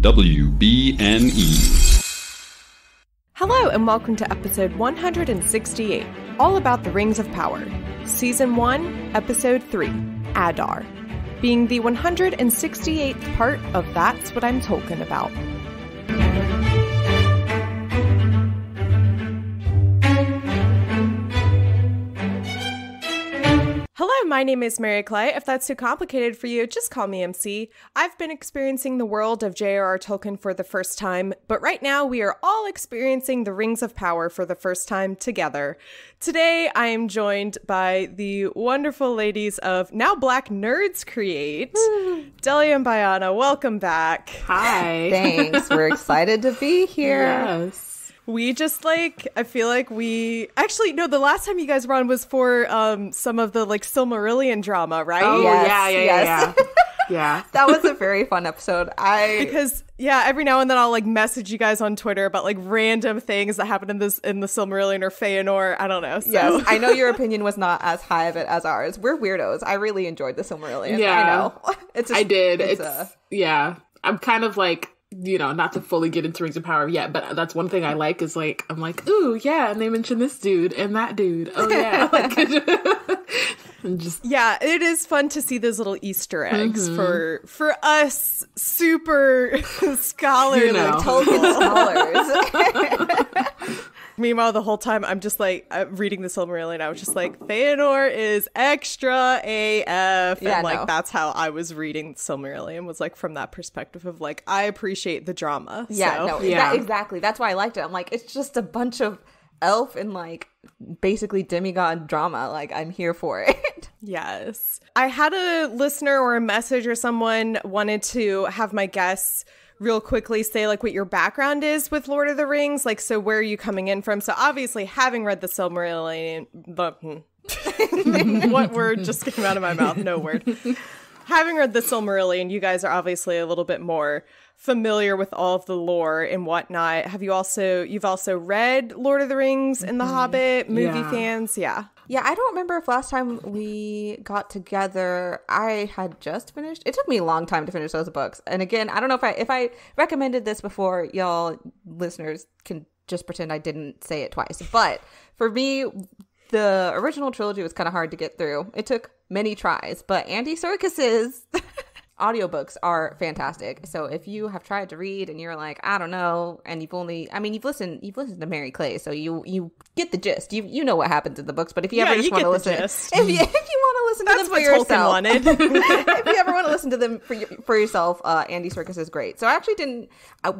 WBNE. Hello, and welcome to episode 168, all about the Rings of Power, Season 1, Episode 3, Adar, being the 168th part of That's What I'm Tolkien About. Hello, my name is Mary Clay. If that's too complicated for you, just call me MC. I've been experiencing the world of J.R.R. Tolkien for the first time, but right now we are all experiencing the Rings of Power for the first time together. Today I am joined by the wonderful ladies of Now Black Nerds Create, Delia and Bayana. Welcome back. Hi. Thanks. We're excited to be here. Yes. We just like I feel like we actually no the last time you guys were on was for um some of the like Silmarillion drama, right? Oh Yes, yeah, yeah, yes. yeah, yeah. yeah. That was a very fun episode. I because yeah, every now and then I'll like message you guys on Twitter about like random things that happen in this in the Silmarillion or Feanor. I don't know. So. yes, I know your opinion was not as high of it as ours. We're weirdos. I really enjoyed the Silmarillion. Yeah. I know. It's just, I did. It's, a- yeah. I'm kind of like you know not to fully get into Rings of Power yet, but that's one thing I like is like I'm like ooh yeah, and they mentioned this dude and that dude. Oh yeah, like just Yeah, it is fun to see those little Easter eggs mm-hmm. for for us super scholarly. You know. Tolkien scholars. Meanwhile, the whole time I'm just like uh, reading the Silmarillion. I was just like, Feanor is extra AF, Yeah, and like no. that's how I was reading Silmarillion. Was like from that perspective of like I appreciate the drama. yeah, so. no, Yeah. that- exactly. That's why I liked it. I'm like, it's just a bunch of elf and like basically demigod drama. Like I'm here for it. Yes. I had a listener or a message or someone wanted to have my guests real quickly say like what your background is with Lord of the Rings. Like, so where are you coming in from? So obviously having read the Silmarillion, hmm. what word just came out of my mouth? No word. having read the Silmarillion, you guys are obviously a little bit more familiar with all of the lore and whatnot. Have you also, you've also read Lord of the Rings and The mm-hmm. Hobbit, movie Yeah. fans? Yeah. Yeah, I don't remember if last time we got together I had just finished. It took me a long time to finish those books. And again, I don't know if I if I recommended this before, y'all listeners can just pretend I didn't say it twice. But for me, the original trilogy was kind of hard to get through. It took many tries, but Andy Serkis's audiobooks are fantastic. So if you have tried to read and you're like, I don't know, and you've only I mean you've listened you've listened to Mary Clay, so you you get the gist. You you know what happens in the books, but if you Yeah, ever just want to listen gist. if you if you want to listen to them for yourself. if you ever want to listen to them for for yourself, uh, Andy Serkis is great. So I actually didn't. I,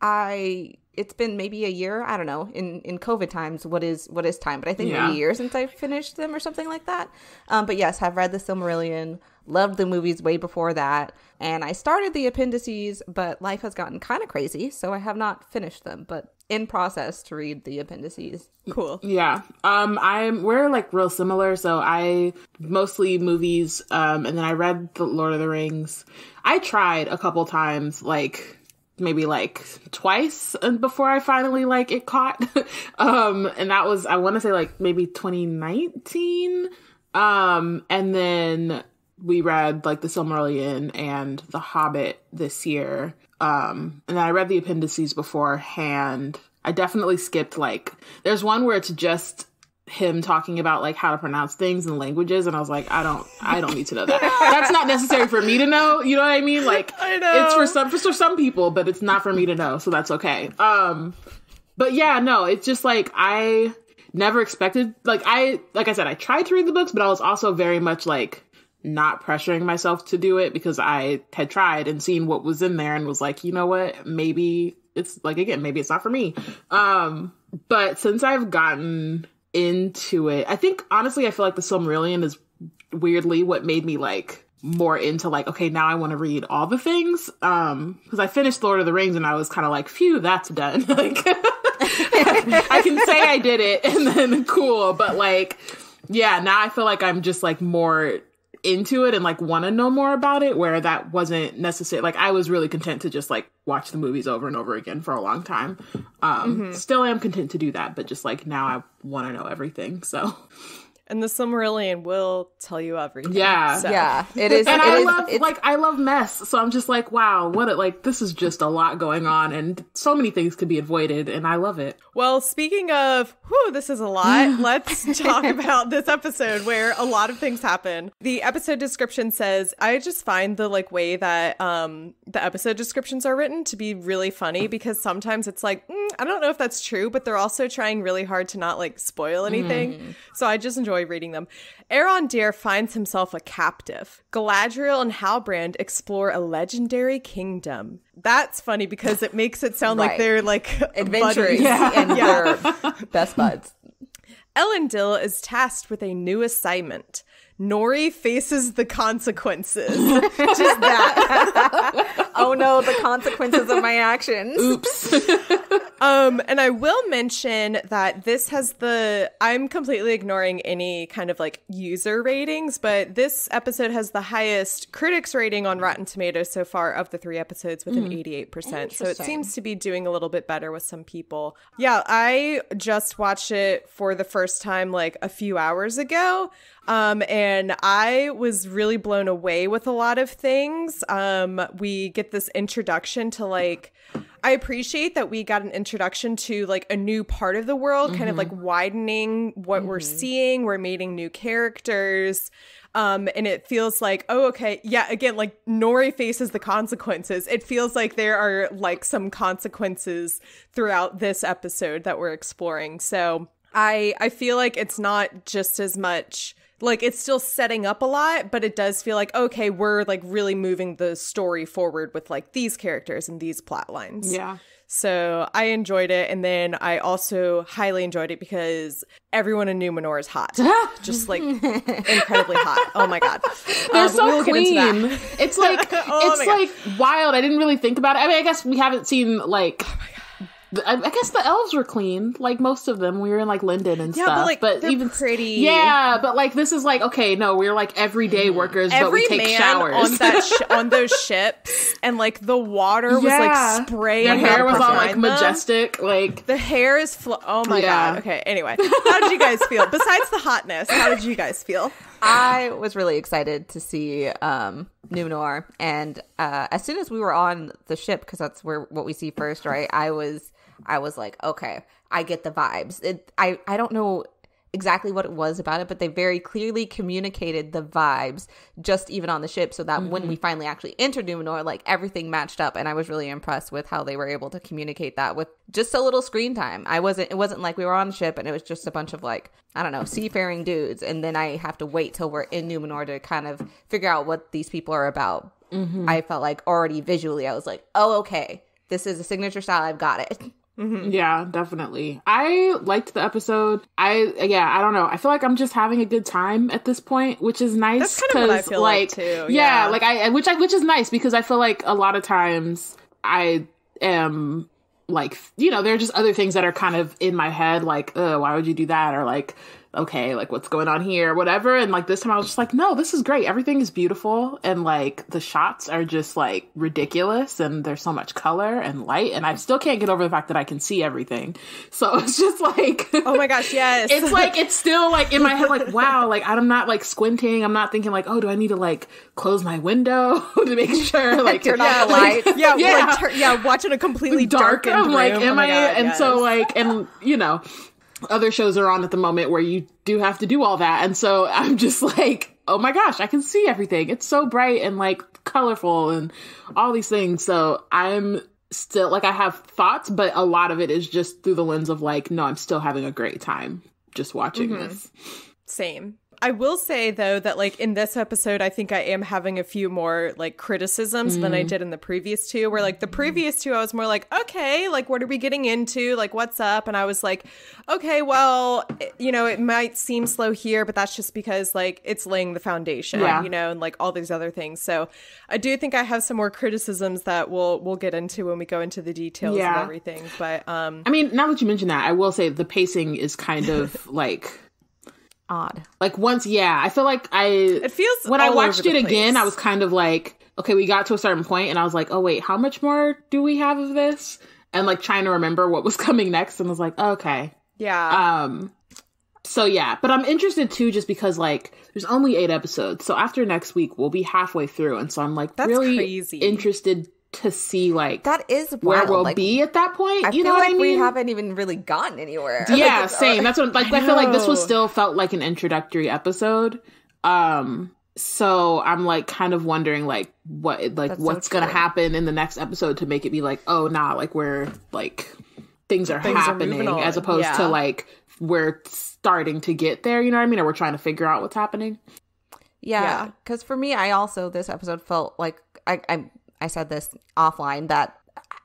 I it's been maybe a year. I don't know. In in COVID times, what is what is time? But I think Yeah. maybe a year since I finished them or something like that. Um, but yes, have read the Silmarillion. Loved the movies way before that, and I started the appendices, but life has gotten kind of crazy, so I have not finished them. But in process to read the appendices. Cool. Yeah. Um I'm we're like real similar. So I mostly movies um and then I read The Lord of the Rings. I tried a couple times like maybe like twice and before I finally like it caught. um and that was I want to say like maybe 2019. Um and then we read like The Silmarillion and The Hobbit this year. Um, and then I read the appendices beforehand. I definitely skipped like there's one where it's just him talking about like how to pronounce things and languages and I was like I don't I don't need to know that. That's not necessary for me to know, you know what I mean? Like I know. it's for some for some people, but it's not for me to know, so that's okay. Um but yeah, no, it's just like I never expected like I like I said I tried to read the books, but I was also very much like not pressuring myself to do it because I had tried and seen what was in there and was like, you know what, maybe it's like again, maybe it's not for me. Um, but since I've gotten into it, I think honestly, I feel like the Silmarillion is weirdly what made me like more into like, okay, now I want to read all the things. Um, because I finished Lord of the Rings and I was kind of like, phew, that's done. like, I can say I did it and then cool, but like, yeah, now I feel like I'm just like more into it and like want to know more about it where that wasn't necessary like i was really content to just like watch the movies over and over again for a long time. Um still am content to do that but just like now i want to know everything so And the Silmarillion will tell you everything. Yeah. So- Yeah, it is. and it I is- love it's- like I love mess, so I'm just like, wow, what a, like this is just a lot going on, and so many things could be avoided, and I love it. Well, speaking of, whew, this is a lot. Let's talk about this episode where a lot of things happen. The episode description says, I just find the like way that um the episode descriptions are written to be really funny because sometimes it's like, mm, I don't know if that's true, but they're also trying really hard to not like spoil anything. So I just enjoy reading them. Arondir finds himself a captive. Galadriel and Halbrand explore a legendary kingdom. That's funny because it makes it sound like they're like adventurous buddies. and they're best buds. Elendil is tasked with a new assignment. Nori faces the consequences. Just that. Oh no, the consequences of my actions. Um, and I will mention that this has the I'm completely ignoring any kind of like user ratings, but this episode has the highest critics rating on Rotten Tomatoes so far of the three episodes with an 88%. So it seems to be doing a little bit better with some people. Yeah, I just watched it for the first time like a few hours ago. Um, and I was really blown away with a lot of things. Um, we get this introduction to like, I appreciate that we got an introduction to like a new part of the world, kind of like widening what we're seeing. We're meeting new characters. Um, and it feels like, oh, okay, yeah, again, like Nori faces the consequences. It feels like there are like some consequences throughout this episode that we're exploring. So I I feel like it's not just as much like it's still setting up a lot, but it does feel like okay, we're like really moving the story forward with like these characters and these plot lines. Yeah. So I enjoyed it, and then I also highly enjoyed it because everyone in Numenor is hot, just like incredibly hot. Oh my god, They're Uh, so we'll get into that. clean. It's like Oh it's like wild. I didn't really think about it. I mean, I guess we haven't seen like. Oh I I guess the elves were clean, like most of them. We were in like Linden and Yeah, stuff. but like but they're even pretty. yeah, but like this is like okay, no, we're like everyday workers, but Every we take man showers. on that sh- on those ships, and like the water was like spraying. Their hair was all like behind them. majestic, like The hair is flo- oh my Yeah. god. Okay, anyway. How did you guys feel? Besides the hotness, how did you guys feel? I was really excited to see um, Numenor, and uh, as soon as we were on the ship, because that's where what we see first, right? I was, I was like, okay, I get the vibes. It, I, I don't know exactly what it was about it, but they very clearly communicated the vibes just even on the ship, so that when we mm-hmm. finally actually entered Numenor, like everything matched up, and I was really impressed with how they were able to communicate that with just a little screen time. I wasn't, it wasn't like we were on the ship and it was just a bunch of like I don't know seafaring dudes, and then I have to wait till we're in Numenor to kind of figure out what these people are about. Mm-hmm. I felt like already visually, I was like, oh okay, this is a signature style. I've got it. Yeah, definitely. I liked the episode. I yeah, I don't know. I feel like I'm just having a good time at this point, which is nice. That's kind of what I 'cause, feel like, too, Yeah, yeah. like I which I which is nice because I feel like a lot of times I am like you know there are just other things that are kind of in my head like uh why would you do that or like okay like what's going on here whatever and like this time i was just like no this is great everything is beautiful and like the shots are just like ridiculous and there's so much color and light and i still can't get over the fact that i can see everything so it's just like Oh my gosh, yes. it's like it's still like in my head like wow like i'm not like squinting i'm not thinking like oh do i need to like close my window to make sure like Turn off the lights. yeah, yeah. Like, tur- yeah, watching a completely dark. I'm like, am Oh I? God, and yes. so like, and you know, other shows are on at the moment where you do have to do all that, and so I'm just like, oh my gosh, I can see everything. It's so bright and like colorful and all these things. So I'm still like, I have thoughts, but a lot of it is just through the lens of like, no, I'm still having a great time just watching Mm-hmm. this. Same. I will say though that like in this episode I think I am having a few more like criticisms than I mm. did in the previous two where like the mm. previous two I was more like okay like what are we getting into like what's up and I was like okay well it- you know it might seem slow here but that's just because like it's laying the foundation Yeah. you know and like all these other things so I do think I have some more criticisms that we'll we'll get into when we go into the details Yeah. of everything but um I mean, now that you mention that, I will say the pacing is kind of like. Odd. Like once, yeah, I feel like I it feels when I watched over it the again. I was kind of like, okay, we got to a certain point, and I was like, oh wait, how much more do we have of this? And like trying to remember what was coming next, and was like, okay, yeah um, so yeah, but I'm interested too, just because like there's only eight episodes. So after next week, we'll be halfway through, and so I'm like That's really crazy. interested to see like That is where we'll like, be at that point. I you know what like I mean? we haven't even really gotten anywhere. yeah, Like, same. That's what like I, feel like this was still felt like an introductory episode. Um so I'm like kind of wondering like what like That's so what's gonna happen in the next episode to make it be like, oh nah, like we're like things are Things happening on. as opposed to like we're starting to get there, you know what I mean? Or we're trying to figure out what's happening. Yeah, Yeah. because for me, I also this episode felt like I I, I said this offline that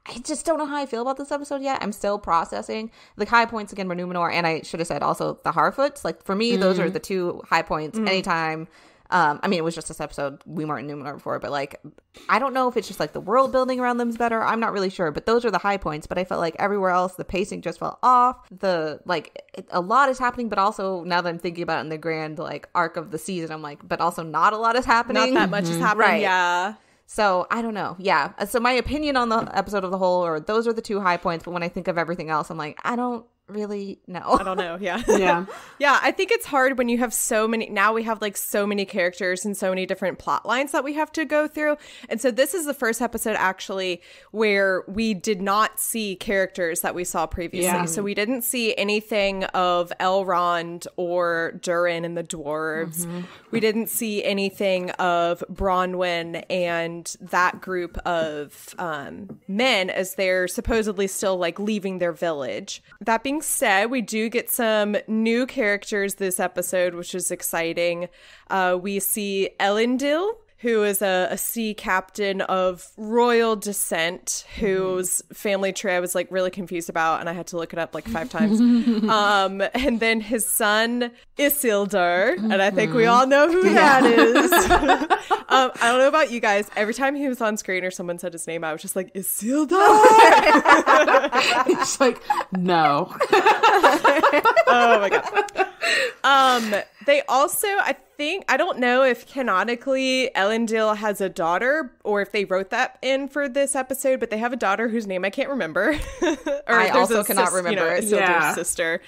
I just don't know how I feel about this episode yet. I'm still processing the high points again were Numenor, and I should have said also the Harfoots. Like for me, those are mm. the two high points. Mm. Anytime. Um, I mean, it was just this episode. We weren't in Numenor before, but like, I don't know if it's just like the world building around them is better. I'm not really sure, but those are the high points. But I felt like everywhere else, the pacing just fell off. The like, it, a lot is happening, but also now that I'm thinking about it in the grand like arc of the season, I'm like, but also not a lot is happening. Not that much is mm-hmm. happening. Right. Yeah. So I don't know. Yeah. So my opinion on the episode of the whole, or those are the two high points. But when I think of everything else, I'm like, I don't really know. I don't know. Yeah. Yeah. Yeah, I think it's hard when you have so many. Now we have like so many characters and so many different plot lines that we have to go through. And so this is the first episode actually where we did not see characters that we saw previously. Yeah. So we didn't see anything of Elrond or Durin and the dwarves. We didn't see anything of Bronwyn and that group of um, men as they're supposedly still like leaving their village. That being said, we do get some new characters this episode, which is exciting. Uh, we see Elendil. Who is a, a sea captain of royal descent, whose family tree I was like really confused about, and I had to look it up like five times. um, and then his son Isildur, and I think we all know who that is. um, I don't know about you guys. Every time he was on screen or someone said his name, I was just like Isildur. it's like, no. oh my god. Um, they also, I think, I don't know if canonically Elendil has a daughter or if they wrote that in for this episode, but they have a daughter whose name I can't remember. or I also cannot sis- remember You know. Yeah. sister.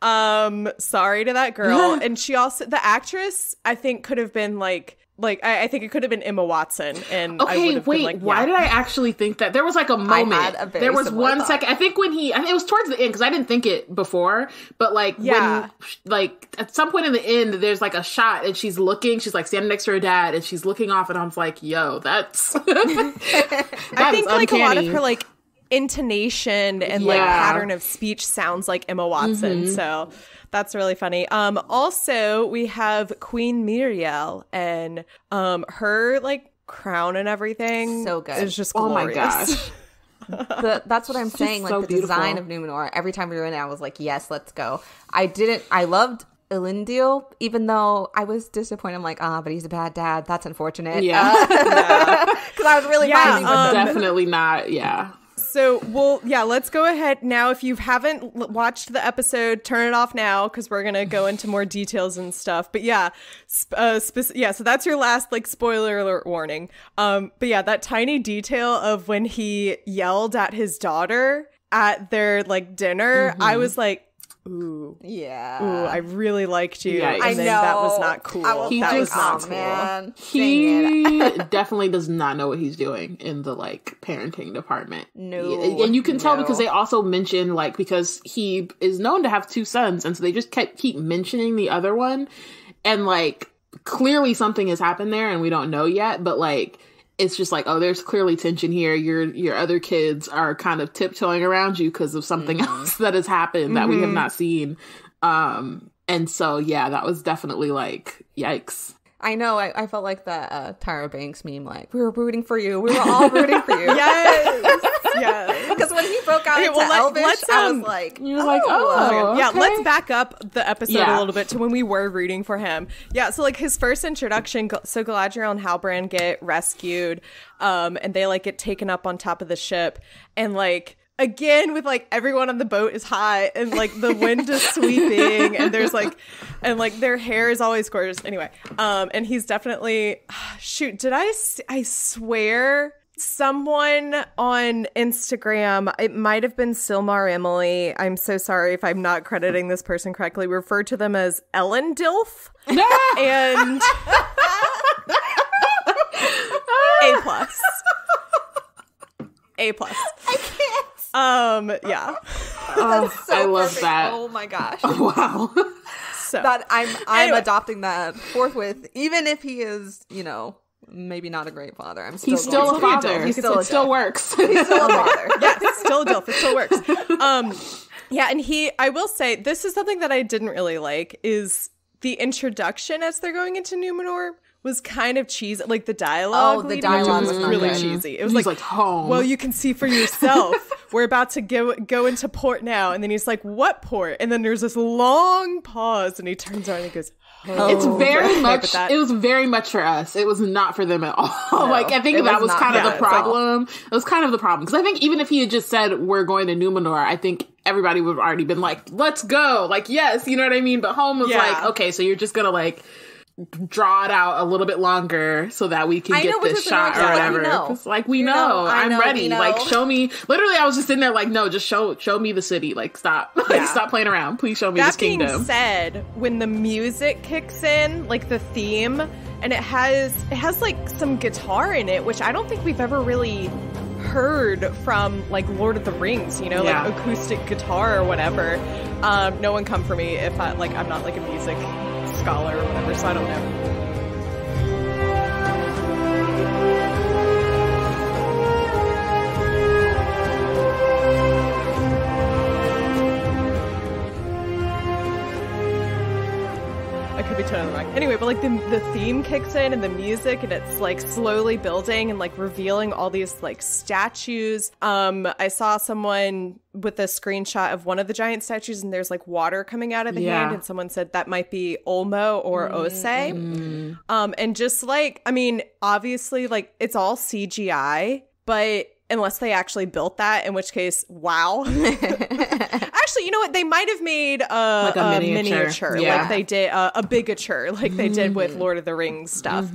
Um, sorry to that girl. and she also, the actress, I think could have been like, like I, I think it could have been Emma Watson, and I would Okay, have wait. been like, why did I actually think that? There was like a moment. had a very there was similar one thought. second. I think when he, I think it was towards the end because I didn't think it before. But like Yeah. when, like at some point in the end, there's like a shot and she's looking. She's like standing next to her dad and she's looking off, and I'm like, "Yo, that's." I think like a lot of her like intonation and like pattern of speech sounds like Emma Watson. Mm-hmm. So that's really funny. Um also we have Queen Míriel and um her like crown and everything So good. is just oh my gosh. the, that's what I'm saying. Like so the design of. Numenor. Every time we were in, it, I was like, yes, let's go. I didn't. I loved Elendil, even though I was disappointed. I'm like, ah, but he's a bad dad. That's unfortunate. Yeah. because I was really Yeah, vibing um. Definitely not. Yeah. So, well, yeah, let's go ahead now. If you haven't l- watched the episode, turn it off now because we're gonna go into more details and stuff. But yeah, sp- uh, spec- yeah. So that's your last like spoiler alert warning. Um, but yeah, that tiny detail of when he yelled at his daughter at their like dinner, I was like, ooh, Yeah. ooh, I really liked you. Yikes. And I then know that was not cool. Was He that like, was just- not oh, cool. man. He definitely does not know what he's doing in the like parenting department. No, and you can tell no. because they also mention like because he is known to have two sons, and so they just kept keep mentioning the other one, and like clearly something has happened there, and we don't know yet, but like. It's just like, oh, there's clearly tension here. Your your other kids are kind of tiptoeing around you because of something else that has happened that we have not seen. Um, and so yeah, that was definitely like, yikes. I know. I, I felt like that uh, Tyra Banks meme. Like we were rooting for you. We were all rooting for you. Yes, yes. Because when he broke out Okay, into well, let- Elvish, let's, I um, was like, You're like, oh, yeah, okay. let's back up the episode Yeah. a little bit to when we were rooting for him. Yeah, so like his first introduction, so Galadriel and Halbrand get rescued, um, and they like get taken up on top of the ship, and like again with like everyone on the boat is high and like the wind is sweeping and there's like and like their hair is always gorgeous anyway um and he's definitely shoot did i i swear someone on Instagram, it might have been Silmar Emily. I'm so sorry if I'm not crediting this person correctly. Referred to them as Ellen Dilf. and A plus. A plus. I can't. Um, yeah. Oh, I love that. Oh my gosh. Wow. So that I'm I'm Anyway. adopting that forthwith, even if he is, you know, maybe not a great father. I'm still He's still a father. He's It still a still works. He's still a father. yeah, it's still a dilf. It still works. Um, yeah, and he, I will say, this is something that I didn't really like is the introduction as they're going into Numenor was kind of cheesy. Like the dialogue, Oh, the leading into it dialogue was was really good. cheesy. It was He's like, like, home. well, you can see for yourself. We're about to go go into port now, and then he's like, "What port?" And then there's this long pause, and he turns around and he goes, oh. It's "Oh." very Okay, but much. that- It was very much for us. It was not for them at all. like I think that was was kind of the us at problem. It was kind of the problem because I think even if he had just said we're going to Numenor, I think everybody would have already been like, "Let's go!" Like, yes, you know what I mean. But home was Yeah. like, okay, so you're just gonna like draw it out a little bit longer so that we can I get this shot or annoying, 'cause like, whatever. It's like we You know, know, I'm know, ready. know. Like show me. Literally, I was just in there like, no, just show show me the city. Like stop, like Yeah. stop playing around. Please show me That this being kingdom. said, when the music kicks in, like the theme, and it has it has like some guitar in it, which I don't think we've ever really heard from like Lord of the Rings, you know, Yeah. like acoustic guitar or whatever. Um, no one come for me if I like I'm not like a music scholar or whatever, so I don't know. Could be totally wrong. Anyway, but like the the theme kicks in and the music and it's like slowly building and like revealing all these like statues. Um I saw someone with a screenshot of one of the giant statues and there's like water coming out of the Yeah. hand and someone said that might be Ulmo or Ossë. Um and just like I mean, obviously like it's all CGI, but unless they actually built that, in which case, wow. Actually, you know what? They might have made a, Like a a miniature. miniature, Yeah. like they did uh, a bigature, like they did with Lord of the Rings stuff.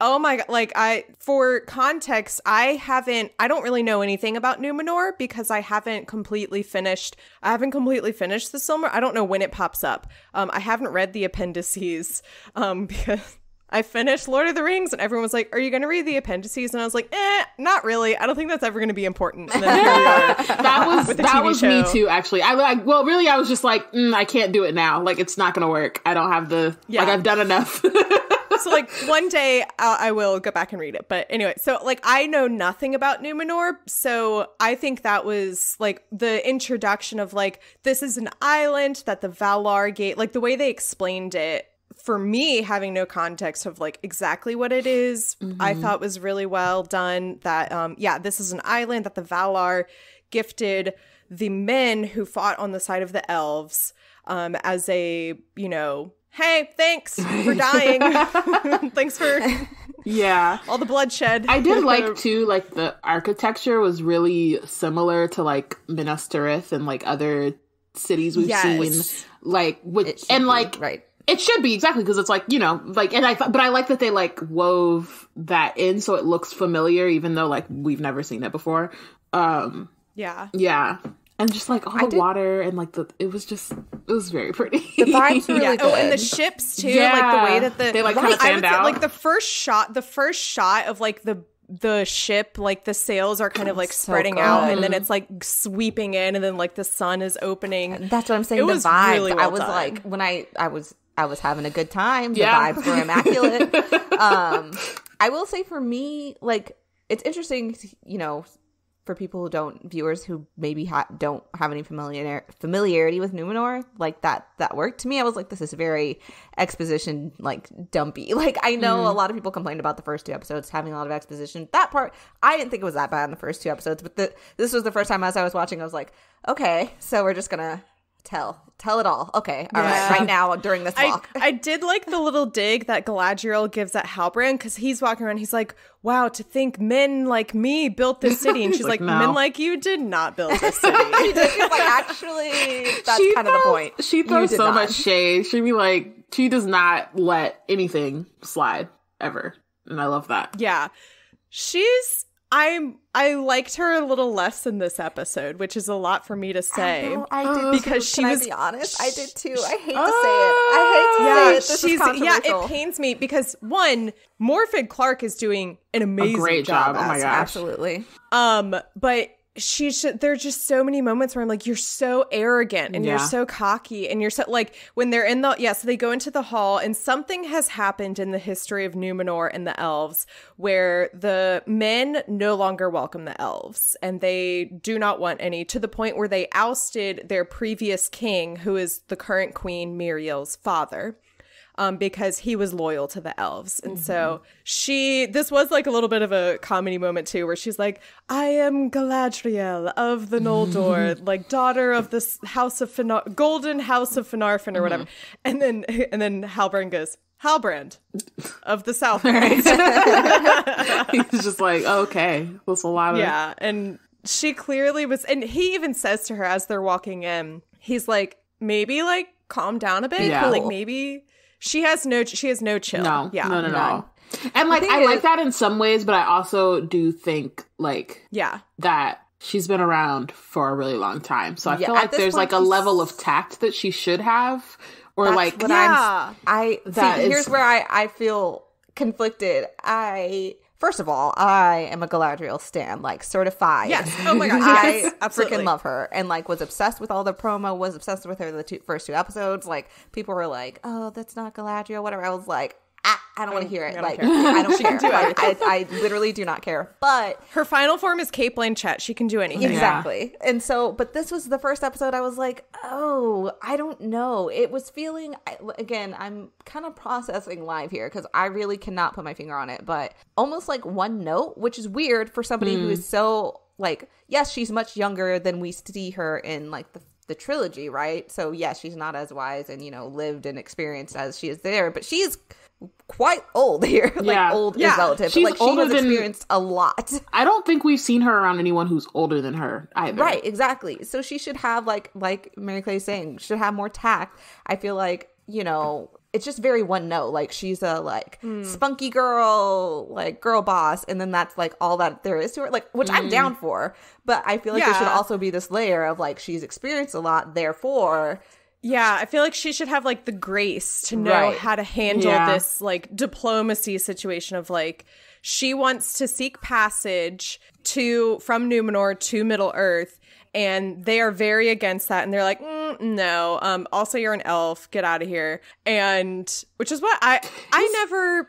Oh my god! Like I, for context, I haven't. I don't really know anything about Numenor because I haven't completely finished. I haven't completely finished the Silmar. I don't know when it pops up. Um, I haven't read the appendices. Um, because. I finished Lord of the Rings, and everyone was like, "Are you going to read the appendices?" And I was like, "Eh, not really. I don't think that's ever going to be important." And then here we are. that was that was show. me too. Actually, I like. Well, really, I was just like, mm, I can't do it now. Like, it's not gonna work. I don't have the. Yeah. Like, I've done enough. so like one day uh, I will go back and read it. But anyway, so like I know nothing about Numenor, so I think that was like the introduction of like this is an island that the Valar gate, like the way they explained it. For me, having no context of like exactly what it is, I thought was really well done. That um, yeah, this is an island that the Valar gifted the men who fought on the side of the elves um, as a you know hey thanks for dying thanks for yeah. all the bloodshed I did like too, like the architecture was really similar to like Minas Tirith and like other cities we've Yes. seen. Like which and be, like right. It should be exactly because it's like you know like and I th- but I like that they like wove that in so it looks familiar even though like we've never seen it before. Um yeah yeah. And just like all the did- water and like the it was just it was very pretty. The vibes were really yeah. good. Oh, and the ships too, yeah. like the way that the They, like, Right, kinda I would stand say, out. like the first shot, the first shot of like the the ship, like the sails are kind of like So spreading out, and then it's like sweeping in, and then like the sun is opening. That's what I'm saying. It the was vibes. really I was done. like when I I was I was having a good time. The Yeah. vibes were immaculate. um, I will say for me, like it's interesting, you know, for people who don't viewers who maybe ha- don't have any familiar familiarity with Numenor, like that that worked to me. I was like, this is very exposition like dumpy. Like I know Mm-hmm. a lot of people complained about the first two episodes having a lot of exposition. That part I didn't think it was that bad in the first two episodes, but the, this was the first time as I was watching, I was like, okay, so we're just gonna tell tell it all. Okay, all right, Yeah. right now during this I, walk. I did like the little dig that Galadriel gives at Halbrand because he's walking around. He's like, "Wow, to think men like me built this city," and she's like, like, "No." "Men like you did not build this city." she She's like, actually, that's She kind of the point. She throws so not. much shade. She'd be like, she does not let anything slide ever, and I love that. Yeah. She's I'm I liked her a little less in this episode, which is a lot for me to say. No, I did Because too. she Can was- I be honest? I did too. I hate to say it. I hate to say it. This is she's yeah. It pains me because one, Morfydd Clark is doing an amazing great job. Oh my as gosh. Absolutely. Um, but she should there's just so many moments where I'm like, you're so arrogant and you're so cocky and you're so like when they're in the yeah, so they go into the hall and something has happened in the history of Numenor and the elves where the men no longer welcome the elves and they do not want any to the point where they ousted their previous king, who is the current queen Míriel's father um, because he was loyal to the elves. And so she, this was like a little bit of a comedy moment too, where she's like, I am Galadriel of the Noldor, like daughter of this house of Finar- golden house of Finarfin or whatever. And then, and then Halbrand goes, Halbrand of the South. He's just like, okay, that's a lot of Yeah. And she clearly was, and he even says to her as they're walking in, he's like, maybe like calm down a bit. Yeah. Like maybe she has no, she has no chill. No, Yeah. no, no, none. no. And like, I is- like that in some ways, but I also do think like Yeah. that she's been around for a really long time. So I Yeah, feel like there's point, like a level of tact that she should have, or like Yeah. I'm. I That see. is- Here's where I I feel conflicted. I first of all, I am a Galadriel stan, like certified. Yes. Oh my gosh. I Yes. Absolutely. freaking love her and like was obsessed with all the promo. Was obsessed with her the two, first two episodes. Like people were like, "Oh, that's not Galadriel." Whatever. I was like. "Ah, I don't want to hear it. I Like care. I don't care. do Like, I, I literally do not care. But Her final form is Cate Blanchett. She can do anything. Exactly. And so, but this was the first episode I was like, oh, I don't know. It was feeling, I- again, I'm kind of processing live here because I really cannot put my finger on it, but almost like one note, which is weird for somebody who is so, like, yes, she's much younger than we see her in like the the trilogy, right? So yes, she's not as wise and you know lived and experienced as she is there, but she's quite old here. like Yeah. old Yeah. is relative. She's but like she older has than- experienced a lot. I don't think we've seen her around anyone who's older than her either. Right, exactly. So she should have like like Mary Clay is saying, should have more tact. I feel like, you know, it's just very one note. Like she's a like hmm. spunky girl, like girl boss, and then that's like all that there is to her. Like which I'm hmm. down for. But I feel like there should also be this layer of like she's experienced a lot, therefore Yeah, I feel like she should have like the grace to know Right. how to handle Yeah. this like diplomacy situation of like she wants to seek passage to from Numenor to Middle Earth and they are very against that and they're like mm, no um also you're an elf get out of here and which is what i i never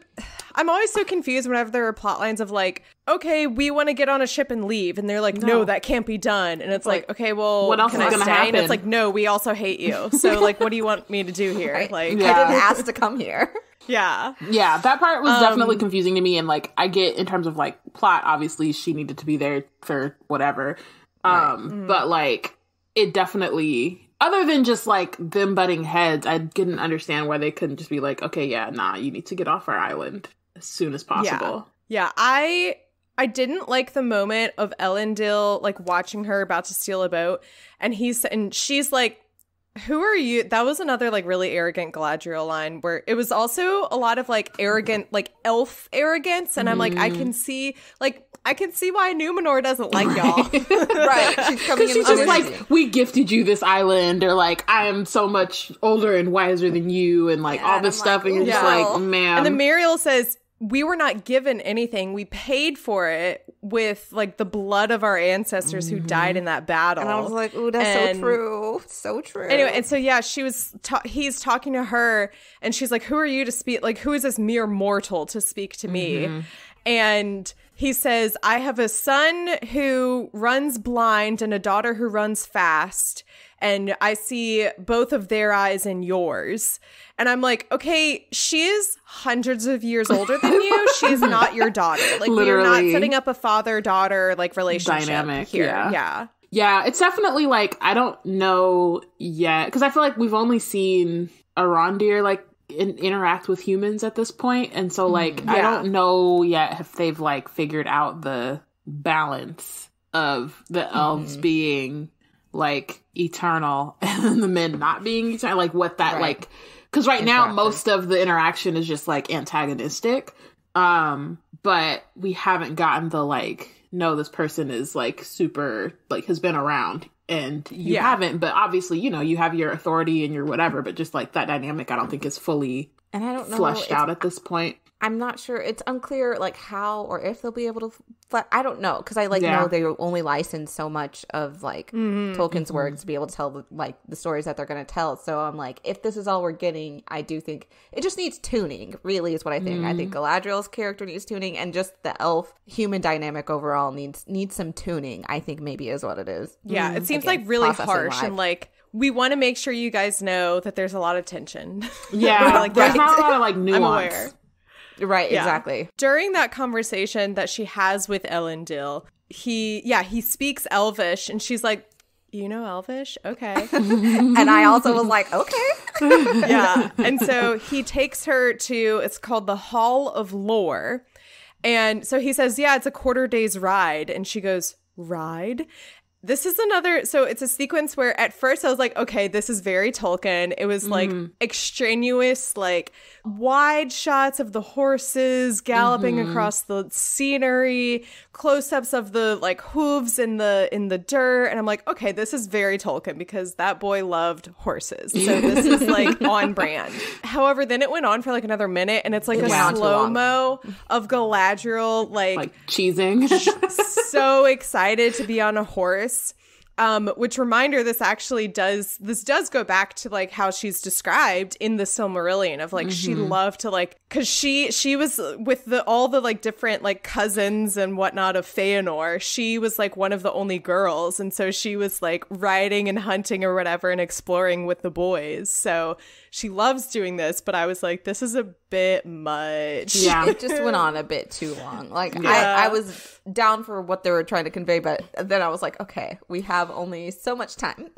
i'm always so confused whenever there are plot lines of like okay we want to get on a ship and leave and they're like no, No. that can't be done and it's like, okay well what else can is I gonna stay? and it's like no we also hate you so like what do you want me to do here Right. like I didn't ask to come here. yeah Yeah, that part was definitely Um, confusing to me. And like, I get in terms of like plot, obviously she needed to be there for whatever. Um, Mm-hmm. but like, it definitely, other than just like them butting heads, I didn't understand why they couldn't just be like, okay, yeah, nah, you need to get off our island as soon as possible. Yeah, I I didn't like the moment of Elendil like watching her about to steal a boat, and he's and she's like, "Who are you?" That was another like really arrogant Galadriel line where it was also a lot of like arrogant like elf arrogance, and I'm like, I can mm. see like I can see why Numenor doesn't like y'all. right. She's coming in She's just like, we gifted you this island, or like, I am so much older and wiser than you, and like Yeah, all this stuff, like, and you're just like, man. and then Míriel says. We were not given anything. We paid for it with like the blood of our ancestors who mm-hmm. died in that battle. and I was like, ooh, that's And- so true. So true. Anyway, and so yeah, she was. Ta- he's talking to her, and she's like, "Who are you to speak? Like, who is this mere mortal to speak to me?" Mm-hmm. And he says, "I have a son who runs blind and a daughter who runs fast, and I see both of their eyes in yours." And I'm like, "Okay, she is hundreds of years older than you. she is not your daughter. Like, we are not setting up a father-daughter like relationship Dynamic, here. yeah. yeah." Yeah, it's definitely like I don't know yet because I feel like we've only seen a Arondir like in- interact with humans at this point, and so like I don't know yet if they've like figured out the balance of the elves mm-hmm. being like eternal and the men not being eternal, like what that Right. like because right now most of the interaction is just like antagonistic, um, but we haven't gotten the like no this person is like super like has been around and you Yeah. haven't but obviously you know you have your authority and your whatever but just like that dynamic i don't think is fully And I don't know. fleshed out at this point I'm not sure. It's unclear like how or if they'll be able to. I don't know because I like Yeah. know they only license so much of like Mm-hmm. Tolkien's works to be able to tell the, like the stories that they're going to tell. So I'm like, if this is all we're getting, I do think it just needs tuning. Really, is what I think. I think Mm-hmm. Galadriel's character needs tuning, and just the elf human dynamic overall needs needs some tuning. I think maybe is what it is. Yeah, it seems Again, like really harsh live. and like we want to make sure you guys know that there's a lot of tension. yeah like, there's yeah. not a lot of like I'm nuance aware. Right. Yeah. Exactly. During that conversation that she has with Elendil, he yeah, he speaks Elvish and she's like, "You know Elvish? Okay." and I also was like, okay. yeah. And so he takes her to it's called the Hall of Lore. And so he says, "Yeah, it's a quarter day's ride." And she goes, "Ride?" This is another so it's a sequence where at first I was like, "Okay, this is very Tolkien." It was like mm-hmm. extraneous like wide shots of the horses galloping mm-hmm. across the scenery, close-ups of the like hooves in the in the dirt, and I'm like, "Okay, this is very Tolkien because that boy loved horses." So this is like on brand. However, then it went on for like another minute and it's like a too long. slow-mo of Galadriel like, like cheesing so excited to be on a horse. Um, which reminder, this actually does this does go back to like how she's described in the Silmarillion of like she loved to like because she she was with the all the like different like cousins and whatnot of Feanor. She was like one of the only girls, and so she was like riding and hunting or whatever and exploring with the boys. So she loves doing this, but I was like, this is a bit much. yeah it just went on a bit too long. Like Yeah. I, I was down for what they were trying to convey, but then I was like, okay, we have only so much time.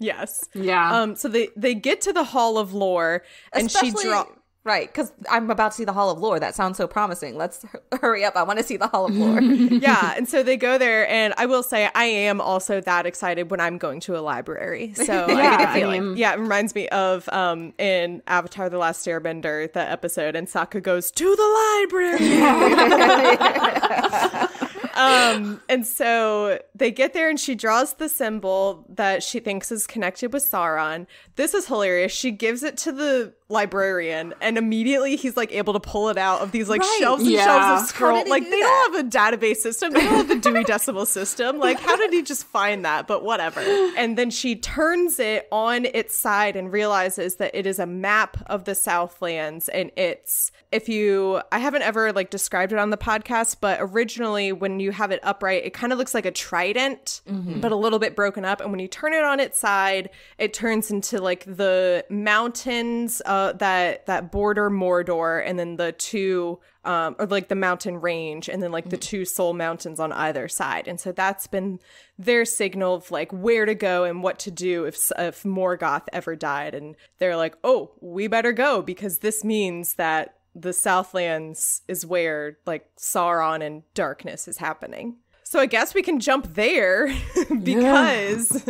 Yes. Yeah. Um. So they they get to the Hall of Lore, and she Especially- draw. Right because I'm about to see the Hall of Lore. That sounds so promising. Let's hu- hurry up. I want to see the Hall of Lore. yeah, and so they go there, and I will say I am also that excited when I'm going to a library. So Yeah, I the feeling. mean- yeah, it reminds me of um in Avatar: The Last Airbender, the episode, and Sokka goes to the library. Um, and so they get there, and she draws the symbol that she thinks is connected with Sauron. This is hilarious. She gives it to the librarian, and immediately he's like able to pull it out of these like Right. shelves and Yeah. shelves of scroll. Like do they that? don't have a database system. They don't have the Dewey Decimal System. Like, how did he just find that? But whatever. And then she turns it on its side and realizes that it is a map of the Southlands. And it's, if you, I haven't ever like described it on the podcast, but originally when you have it upright, it kind of looks like a trident, but a little bit broken up. And when you turn it on its side, it turns into like the mountains uh, that that border Mordor, and then the two um, or like the mountain range, and then like the two soul mountains on either side. And so that's been their signal of like where to go and what to do if if Morgoth ever died. And they're like, oh, we better go because this means that the Southlands is where like Sauron and darkness is happening. So I guess we can jump there because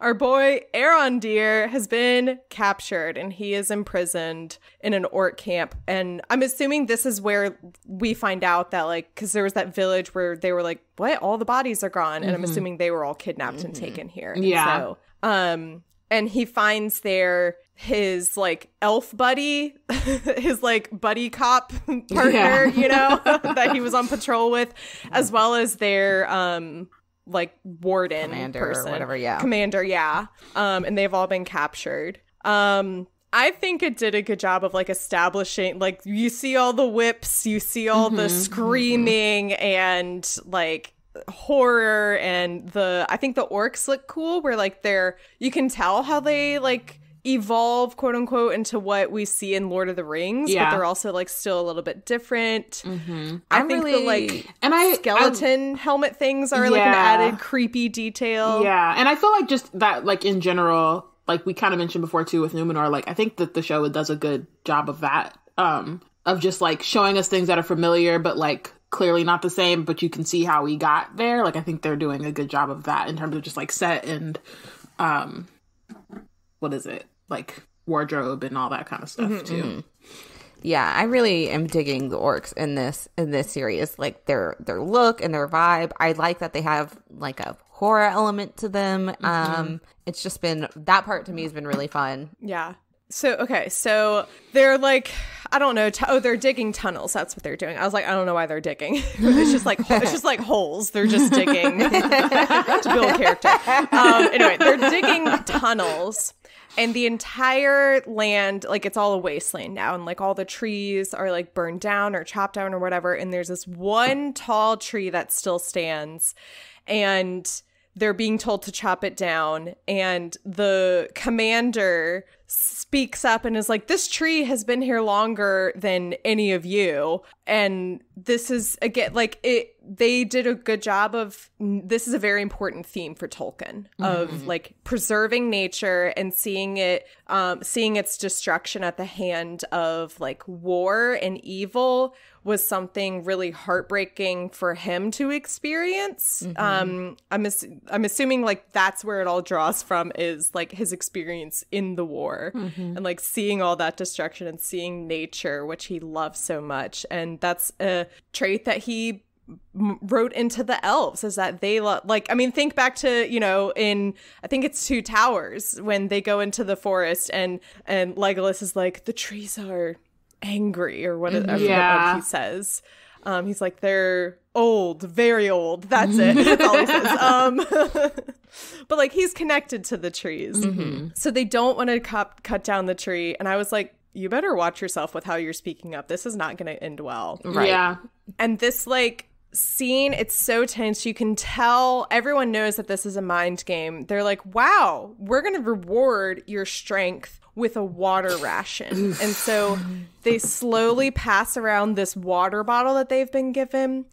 our boy Arondir has been captured and he is imprisoned in an orc camp. And I'm assuming this is where we find out that, like, because there was that village where they were like, what? All the bodies are gone. And I'm assuming they were all kidnapped and taken here. And Yeah. So, um, and he finds there his like elf buddy, his like buddy cop partner, Yeah. you know, that he was on patrol with, as well as their um like warden Commander or whatever, yeah. Commander, yeah. Um, and they've all been captured. Um, I think it did a good job of like establishing like you see all the whips, you see all the screaming and like horror and the I think the orcs look cool where like they're you can tell how they like evolve quote unquote into what we see in Lord of the Rings, but they're also like still a little bit different. I I'm think really- the like and I skeleton helmet things are like an added creepy detail. Yeah, and I feel like just that, like in general, like we kind of mentioned before too with Numenor, like I think that the show does a good job of that, um, of just like showing us things that are familiar but like clearly not the same, but you can see how we got there. Like I think they're doing a good job of that in terms of just like set and, um, what is it like wardrobe and all that kind of stuff too. yeah, I really am digging the orcs in this in this series. Like their their look and their vibe. I like that they have like a horror element to them. Mm-hmm. Um, it's just been that part to me has been really fun. Yeah. So okay, so they're like, I don't know. T- oh, they're digging tunnels. That's what they're doing. I was like, I don't know why they're digging. it's just like it's just like holes. They're just digging to build character. Um, anyway, they're digging tunnels, and the entire land, like it's all a wasteland now, and like all the trees are like burned down or chopped down or whatever. And there's this one tall tree that still stands, and they're being told to chop it down and the commander speaks up and is like this tree has been here longer than any of you. And this is again like it they did a good job of this is a very important theme for Tolkien of like preserving nature and seeing it um seeing its destruction at the hand of like war and evil was something really heartbreaking for him to experience. Um, I'm ass- I'm assuming like that's where it all draws from is like his experience in the war and like seeing all that destruction and seeing nature, which he loves so much, and that's a trait that he wrote into the elves is that they lo- like i mean think back to you know in i think it's two towers when they go into the forest and and legolas is like the trees are angry or what, I Yeah. what he says. Um he's like they're old very old. That's it. That's all he says. Um but like he's connected to the trees. So they don't want to cut cut down the tree. And i was like you better watch yourself with how you're speaking up. This is not going to end well. Right. Yeah. and this like scene it's so tense. You can tell everyone knows that this is a mind game. They're like wow we're going to reward your strength with a water ration and so they slowly pass around this water bottle that they've been given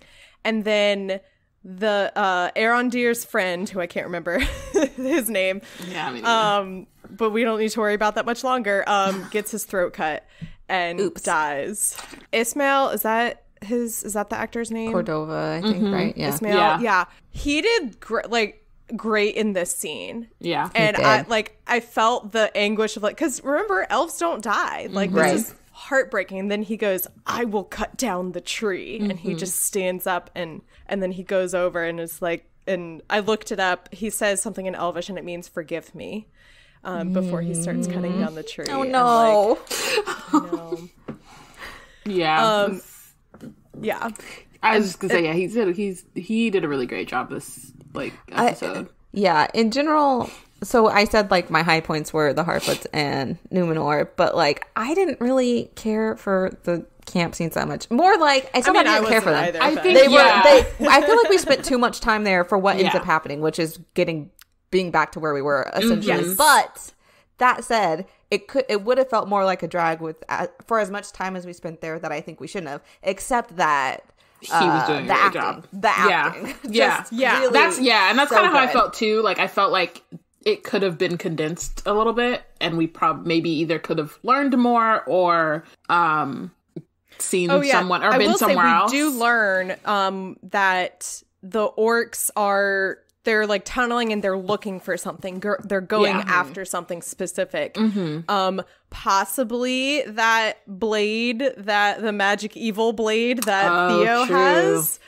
and then the uh Arondir's friend who I can't remember his name Yeah. I mean, um but we don't need to worry about that much longer um gets his throat cut and Oops. dies Ismael is that his is that the actor's name Cordova, I think, right? Yeah. Ismael Yeah. yeah, he did gr- like great in this scene yeah. and i did. like i felt the anguish of like because remember elves don't die like Right. this is heartbreaking and then he goes i will cut down the tree and he just stands up and and then he goes over and is like and i looked it up he says something in elvish and it means forgive me um, before he starts cutting down the tree Oh no. like, no. yeah. um, yeah I was just gonna say, yeah, he did. He's he did a really great job this like episode. Yeah, in general, so I said like my high points were the Harfoots and Numenor, but like I didn't really care for the camp scenes that much. More like I still mean, not I care for them. either, I think They were they I feel like we spent too much time there for what ends up happening, which is getting being back to where we were essentially. Yes. But that said, it could it would have felt more like a drag with uh, for as much time as we spent there that I think we shouldn't have, except that he was uh, doing a the great acting, job. the acting, Yeah. Just Yeah. really That's yeah, and that's so kind of how I felt too. Like I felt like it could have been condensed a little bit, and we probably maybe either could have learned more or um seen Oh yeah, someone or I been somewhere say we else. do learn um, that the orcs are they're like tunneling and they're looking for something. They're going Yeah. after something specific. Mm-hmm. Um, possibly that blade, that the magic evil blade that Oh, Theo true. has.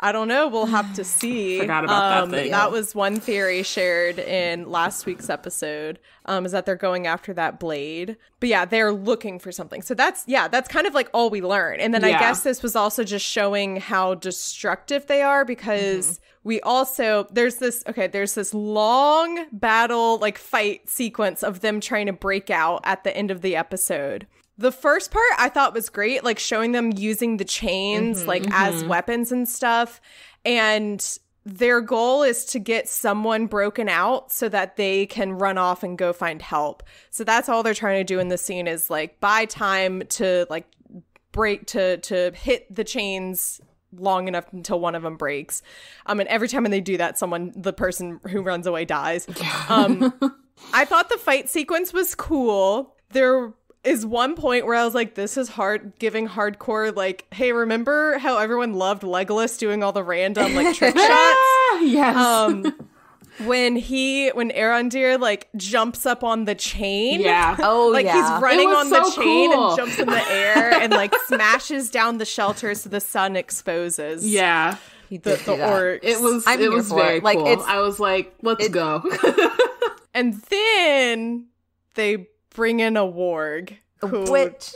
I don't know. We'll have to see. Forgot about that um, thing. That was one theory shared in last week's episode. Um, is that they're going after that blade? But yeah, they're looking for something. So that's yeah, that's kind of like all we learn. And then I guess this was also just showing how destructive they are because Mm-hmm. we also there's this okay, there's this long battle like fight sequence of them trying to break out at the end of the episode. The first part I thought was great, like showing them using the chains like as weapons and stuff. And their goal is to get someone broken out so that they can run off and go find help. So that's all they're trying to do in the scene is like buy time to like break to to hit the chains long enough until one of them breaks. Um and every time they do that someone the person who runs away dies. Um I thought the fight sequence was cool. There is one point where I was like, this is hard giving hardcore like, hey, remember how everyone loved Legolas doing all the random like trick shots? Yes. Um when he when Arondir like jumps up on the chain. Yeah. Oh like yeah. he's running on was the chain cool. and jumps in the air and like smashes down the shelter so the sun exposes Yeah. He the, did the do that. orcs. It was I'm it was very it. Like, cool. it's- I was like, let's it- go. and then they bring in a warg who Which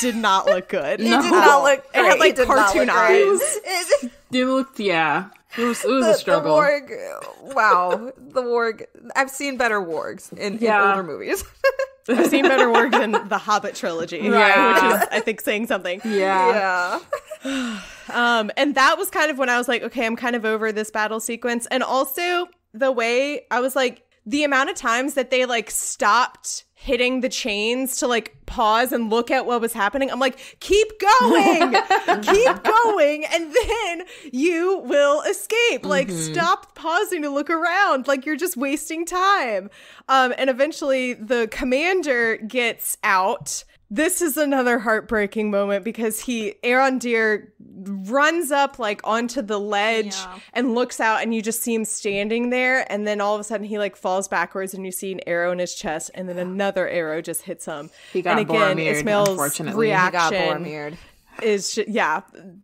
did not look good. it did not look. It had, like, It cartoon eyes. It- it looked yeah. It was it was the, a struggle. The warg, wow, the warg. I've seen better wargs in, Yeah. in older movies. I've seen better wargs in the Hobbit trilogy, Yeah. which is I think saying something. yeah. yeah, Um, and that was kind of when I was like, okay, I'm kind of over this battle sequence. And also the way I was like, the amount of times that they like stopped hitting the chains to like pause and look at what was happening. I'm like, keep going, keep going, and then you will escape. Like, stop pausing to look around. Like, you're just wasting time. Um, and eventually the commander gets out. This is another heartbreaking moment because he, Arondir, runs up like onto the ledge Yeah. and looks out, and you just see him standing there. And then all of a sudden, he like falls backwards, and you see an arrow in his chest, and then another arrow just hits him. He got and again, Boromired, Ismael's unfortunately. He he got reaction Boromired. is ju- yeah,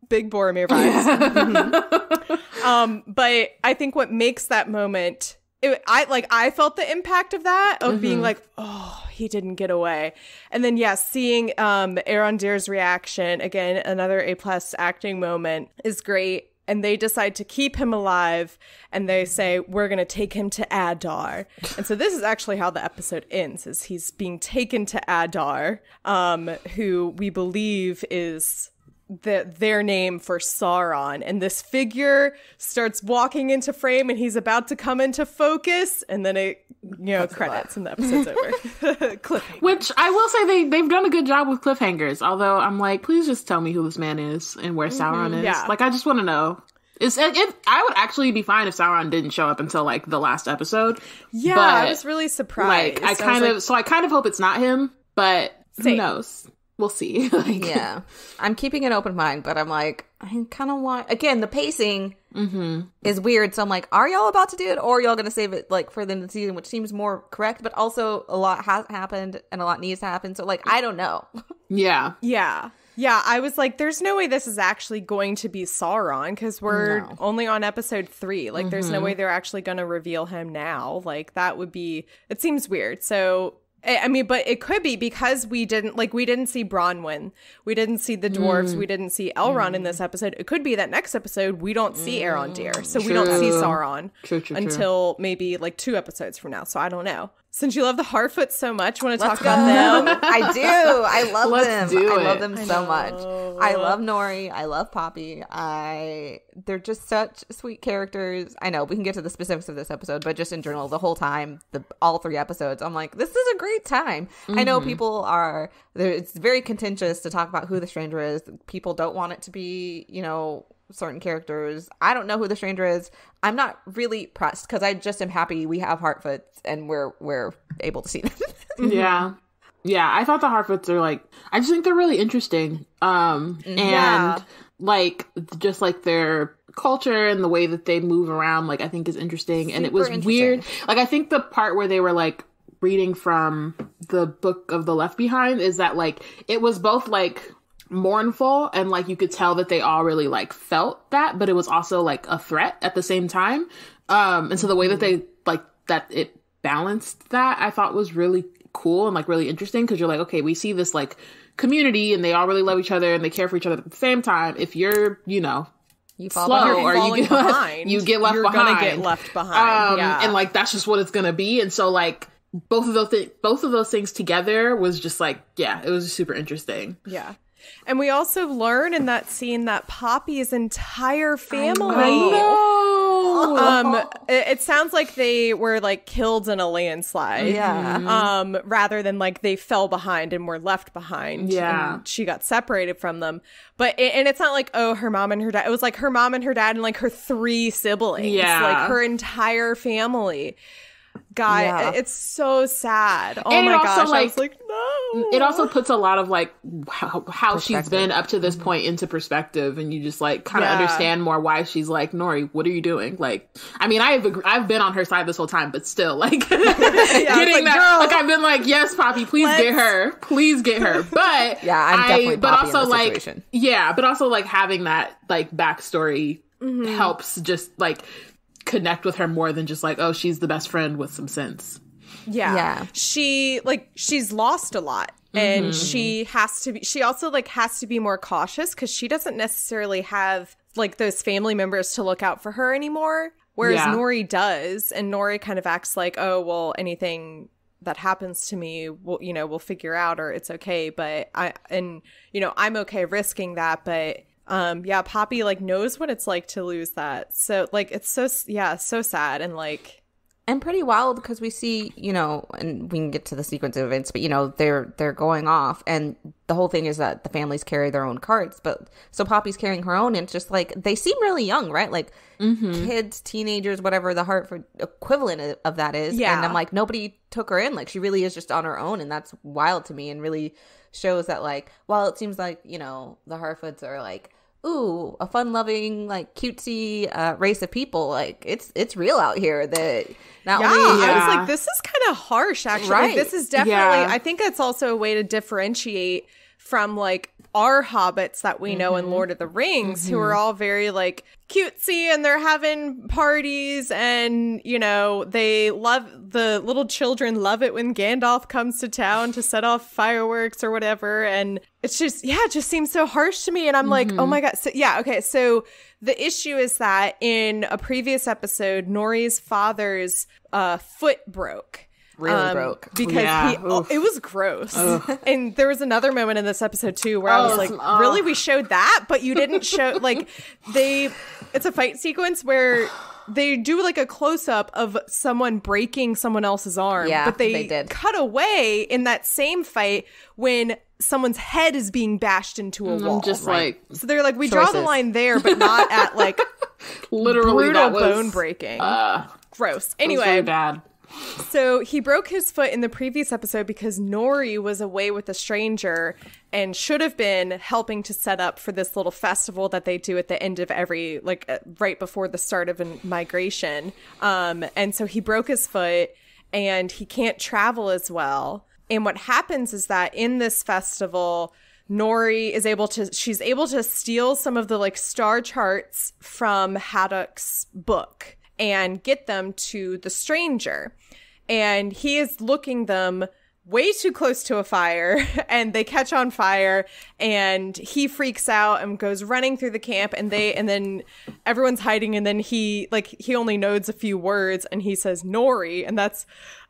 big Boromir vibes. Um, but I think what makes that moment, it, I like, I felt the impact of that of being like, oh, he didn't get away, and then yeah, seeing um Arondir's reaction again, another A plus acting moment is great. And they decide to keep him alive, and they say we're gonna take him to Adar. And so this is actually how the episode ends: is he's being taken to Adar, um, who we believe is the, their name for Sauron. And this figure starts walking into frame and he's about to come into focus. And then it, you know, credits and the episode's over. Cliffhanger. Which I will say they they've done a good job with cliffhangers. Although I'm like, please just tell me who this man is and where mm-hmm. Sauron is. yeah. Like I just want to know. It's, it, it, I would actually be fine if Sauron didn't show up until like the last episode. Yeah, But, I was really surprised. Like I was kind like, of so I kind of hope it's not him, but who knows? We'll see. like, Yeah, I'm keeping an open mind, but I'm like, I kind of want. Again, the pacing mm-hmm. is weird, so I'm like, are y'all about to do it, or are y'all gonna save it like for the end of the season, which seems more correct? But also, a lot has happened and a lot needs to happen, so like, I don't know. yeah. yeah. Yeah, I was like, there's no way this is actually going to be Sauron because we're No. only on episode three. Like, there's no mm-hmm. way they're actually going to reveal him now. Like, that would be, it seems weird. So, I I mean, but it could be because we didn't, like, we didn't see Bronwyn. We didn't see the dwarves. Mm. We didn't see Elrond in mm. this episode. It could be that next episode we don't see mm. Arondir. So we don't see Sauron True, true, true. until maybe like two episodes from now. So I don't know. Since you love the Harfoot so much, want to talk Let's about go. them? I do. I love Let's them. do I love it. them so much. I love Nori. I love Poppy. I they're just such sweet characters. I know we can get to the specifics of this episode, but just in general, the whole time, the all three episodes, I'm like, this is a great time. I know mm-hmm. people are. It's very contentious to talk about who the stranger is. People don't want it to be, you know. Certain characters. I don't know who the stranger is. I'm not really pressed because I just am happy we have Harfoots and we're we're able to see them. Yeah. Yeah, I thought the Harfoots are like I just think they're really interesting. Um and Yeah. like just like their culture and the way that they move around like I think is interesting and it was weird. Like I think the part where they were like reading from the book of the left behind is that like it was both like mournful and like you could tell that they all really like felt that but it was also like a threat at the same time um and so the way that they like that it balanced that i thought was really cool and like really interesting because you're like okay we see this like community and they all really love each other and they care for each other at the same time if you're you know You fall slow behind. or you get behind, you get left you're behind gonna get left behind. um, yeah. and like that's just what it's gonna be and so like both of those thi- both of those things together was just like yeah it was super interesting Yeah. And we also learn in that scene that Poppy's entire family. know. Um, it, it sounds like they were like killed in a landslide. Yeah. Um, rather than like they fell behind and were left behind. Yeah. and she got separated from them. But it, and it's not like oh her mom and her dad. It was like her mom and her dad and like her three siblings. Yeah. like her entire family. Guy, Yeah. it's so sad. Oh And my also, gosh, I like- was like no. it also puts a lot of like how, how she's been up to this point into perspective and you just like kind of Yeah. understand more why she's like Nori what are you doing like I mean I've ag- I've been on her side this whole time but still like getting like, that girl, like I've been like yes Poppy please get let's- her please get her but Yeah, I'm I- definitely but Poppy in also like situation. yeah but also like having that like backstory Mm-hmm. helps just like connect with her more than just like oh she's the best friend with some sense Yeah. Yeah. She like she's lost a lot. And mm-hmm. she has to be she also like has to be more cautious cuz she doesn't necessarily have like those family members to look out for her anymore whereas Yeah. Nori does and Nori kind of acts like oh well anything that happens to me we'll you know we'll figure out or it's okay but I and you know I'm okay risking that but um yeah Poppy like knows what it's like to lose that. So like it's so yeah so sad and like and pretty wild because we see you know and we can get to the sequence of events but you know they're they're going off and the whole thing is that the families carry their own carts but so poppy's carrying her own and it's just like they seem really young right? Like kids teenagers whatever the Harfoot equivalent of- of that is. Yeah. and i'm like nobody took her in. Like she really is just on her own and that's wild to me and really shows that like while it seems like you know the Harfoots are like ooh a fun loving like cutesy uh, race of people like it's it's real out here that not Yeah, only I was like, this is kind of harsh, actually. Right. This is definitely, Yeah. I think it's also a way to differentiate from like our hobbits that we know Mm-hmm. in Lord of the Rings, who are all very like cutesy and they're having parties and, you know, they love the little children love it when Gandalf comes to town to set off fireworks or whatever. And it's just, yeah, it just seems so harsh to me. And I'm like, oh Mm-hmm. my God. So, yeah, okay. So the issue is that in a previous episode, Nori's father's uh, foot broke. Really broke. because Yeah, he oh, it was gross. And there was another moment in this episode too where I was Oh, like, it's- "Really, we showed that, but you didn't show like they." It's a fight sequence where they do like a close up of someone breaking someone else's arm, Yeah, but they, they did. cut away in that same fight when someone's head is being bashed into a wall. I'm just like so they're like, we draw the line there, but not at like literally brutal that was bone breaking. uh, Gross. it was Anyway, very bad so he broke his foot in the previous episode because Nori was away with a stranger and should have been helping to set up for this little festival that they do at the end of every like uh, right before the start of a migration. Um and so he broke his foot and he can't travel as well. And what happens is that in this festival Nori is able to she's able to steal some of the like star charts from Sadoc's book and get them to the stranger. And he is looking them way too close to a fire and they catch on fire and he freaks out and goes running through the camp and they and then everyone's hiding and then he like he only knows a few words and he says Nori and that's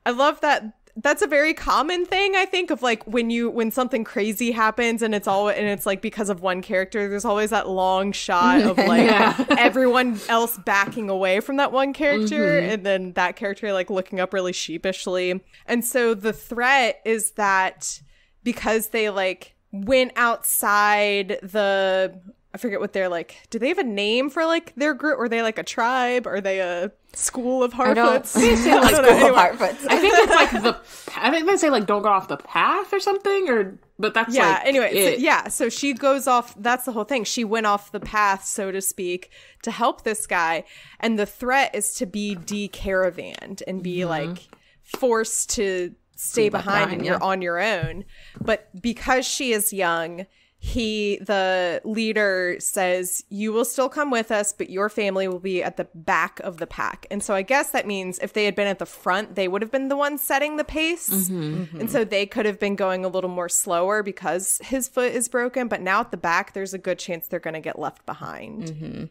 I love that that's a very common thing I think of like when you when something crazy happens and it's all and it's like because of one character there's always that long shot of like everyone else backing away from that one character mm-hmm. and then that character like looking up really sheepishly. And so the threat is that because they like went outside the I forget what they're like. Do they have a name for like their group? Are they like a tribe? Are they a school of I don't, Harfoots? I know. Anyway. I think it's like the I think they say like don't go off the path or something or but that's yeah like anyway so, yeah so she goes off that's the whole thing she went off the path so to speak to help this guy and the threat is to be decaravanned and be mm-hmm. like forced to stay behind behind, and yeah. you're on your own but because she is young he the leader says you will still come with us but your family will be at the back of the pack and so i guess that means if they had been at the front they would have been the ones setting the pace mm-hmm. Mm-hmm. and so they could have been going a little more slower because his foot is broken but now at the back there's a good chance they're going to get left behind mm-hmm.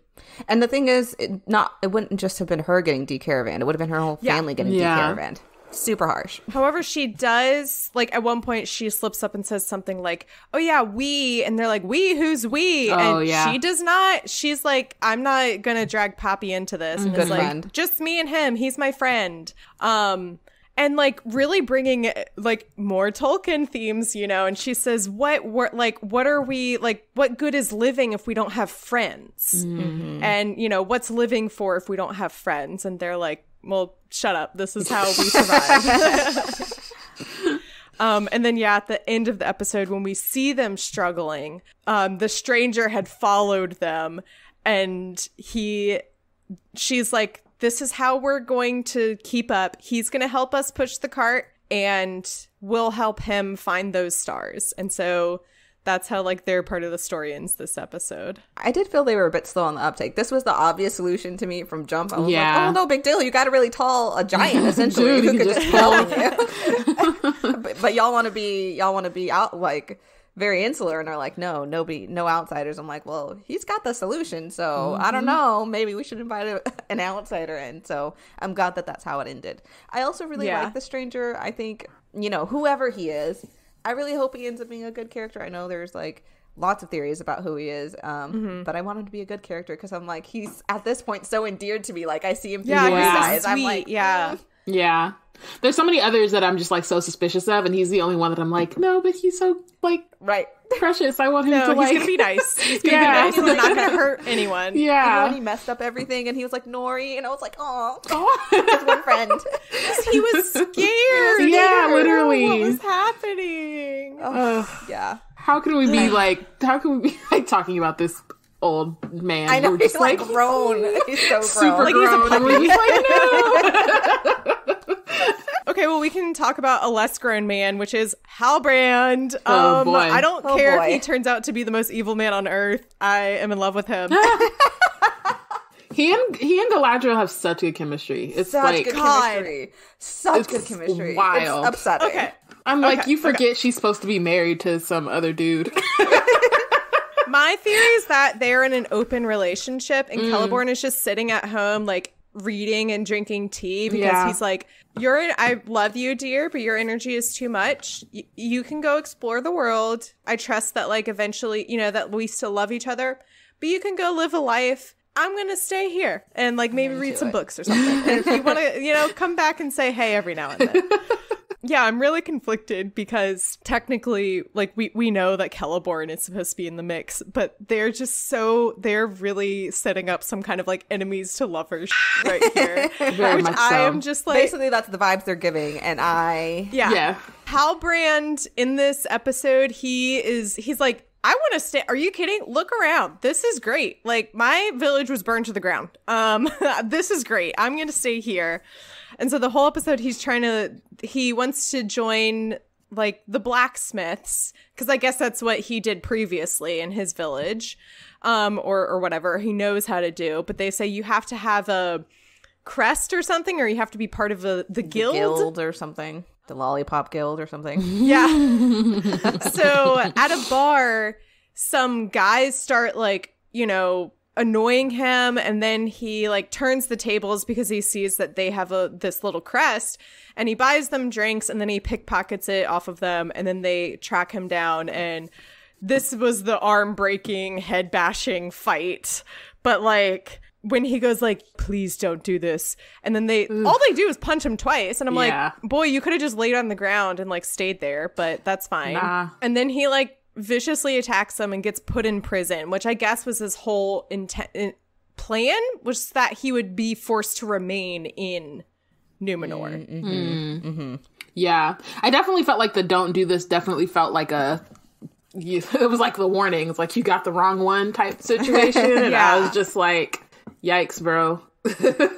And the thing is, it not it wouldn't just have been her getting decaravaned. It would have been her whole Yeah. family getting Yeah. decaravaned. Super harsh. However, she does like at one point she slips up and says something like, "Oh yeah, we," and they're like, "We? Who's we?" Oh, and yeah. she does not. She's like, "I'm not gonna drag Poppy into this," and Good it's like, friend. "Just me and him. He's my friend." Um, and like really bringing like more Tolkien themes, you know. And she says, "What? What? Like, what are we like? What good is living if we don't have friends? And you know, what's living for if we don't have friends?" And they're like, "Well, shut up. This is how we survive." Um, and then, yeah, at the end of the episode, when we see them struggling, um, the stranger had followed them and he, she's like, this is how we're going to keep up. He's going to help us push the cart and we'll help him find those stars. And so that's how like their part of the story ends this episode. I did feel they were a bit slow on the uptake. This was the obvious solution to me from jump. I was Yeah. like, oh no, big deal. You got a really tall a giant essentially Dude, who could just just kill you. but, but y'all want to be y'all want to be out like very insular and are like, no, nobody, no outsiders. I'm like, well, he's got the solution, so I Mm-hmm. don't know. Maybe we should invite a, an outsider in. So I'm glad that that's how it ended. I also really Yeah. like the stranger. I think you know whoever he is. I really hope he ends up being a good character. I know there's like lots of theories about who he is, um, Mm-hmm. but I want him to be a good character because I'm like he's at this point so endeared to me. Like I see him through Yeah, your he's so eyes. I'm like, yeah. mm. Yeah. There's so many others that I'm just like so suspicious of, and he's the only one that I'm like, no, but he's so like right. precious. I want him No, to he's gonna be nice. He's gonna Yeah. be nice. He's not gonna hurt anyone. Yeah. when he messed up everything and he was like Nori, and I was like, oh, Oh. one friend. He was scared. Yeah, literally. What was happening? Ugh. yeah. how can we be like? How can we be like talking about this old man? I know We're he's just like grown. He's so grown. super Like he's a grown. and we're like, no. Okay, well, we can talk about a less grown man, which is Halbrand. Oh, um, boy. I don't Oh, care boy. if he turns out to be the most evil man on earth. I am in love with him. He and he and Galadriel have such good chemistry. It's Such like good God. chemistry. Such It's good chemistry. wild. It's upsetting. okay. I'm like, you forget she's supposed to be married to some other dude. My theory is that they're in an open relationship and Mm. Celeborn is just sitting at home, like reading and drinking tea because Yeah. he's like, "You're, I love you, dear, but your energy is too much. Y- you can go explore the world. I trust that, like, eventually, you know, that we still love each other, but you can go live a life." I'm gonna stay here and like maybe read some it. books or something. And if you want to, you know, come back and say hey every now and then. Yeah, I'm really conflicted because technically, like we we know that Celeborn is supposed to be in the mix, but they're just so they're really setting up some kind of like enemies to lovers right here, Very which much I so. am just like. Basically, that's the vibes they're giving, and I yeah. Yeah. Halbrand in this episode, he is he's like, I want to stay. Are you kidding? Look around. This is great. Like my village was burned to the ground. Um, this is great. I'm gonna stay here. And so the whole episode, he's trying to he wants to join like the blacksmiths because I guess that's what he did previously in his village, um, or or whatever he knows how to do. But they say you have to have a crest or something, or you have to be part of a, the guild. guild or something, the lollipop guild or something. Yeah. so at a bar, some guys start like, you know, annoying him and then he like turns the tables because he sees that they have a this little crest and he buys them drinks and then he pickpockets it off of them and then they track him down and this was the arm breaking head bashing fight but like when he goes like please don't do this and then they all they do is punch him twice and i'm Yeah. like boy you could have just laid on the ground and like stayed there but that's fine Nah. and then he like viciously attacks them and gets put in prison which i guess was his whole intent in- plan was that he would be forced to remain in numenor mm, mm-hmm. Mm. Mm-hmm. Yeah, I definitely felt like the "don't do this" definitely felt like a. You, it was like the warning. It's like you got the wrong one type situation, and I was just like, "Yikes, bro!"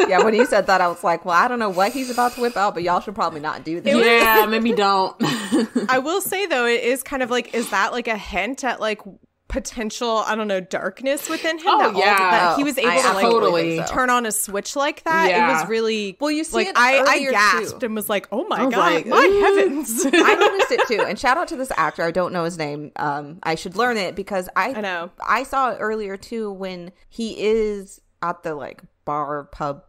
Yeah, when you said that, I was like, well, I don't know what he's about to whip out, but y'all should probably not do this. yeah, maybe don't. I will say though, it is kind of like, is that like a hint at like potential, I don't know, darkness within him? Oh, that all- yeah. that he was able I to like absolutely so. turn on a switch like that. It Yeah. was really Well, you see like it I, I gasped too. and was like, oh my I god, like, my "Ooh." heavens! I noticed it too. And shout out to this actor. I don't know his name. Um, I should learn it because I I know. I saw it earlier too when he is at the like bar pub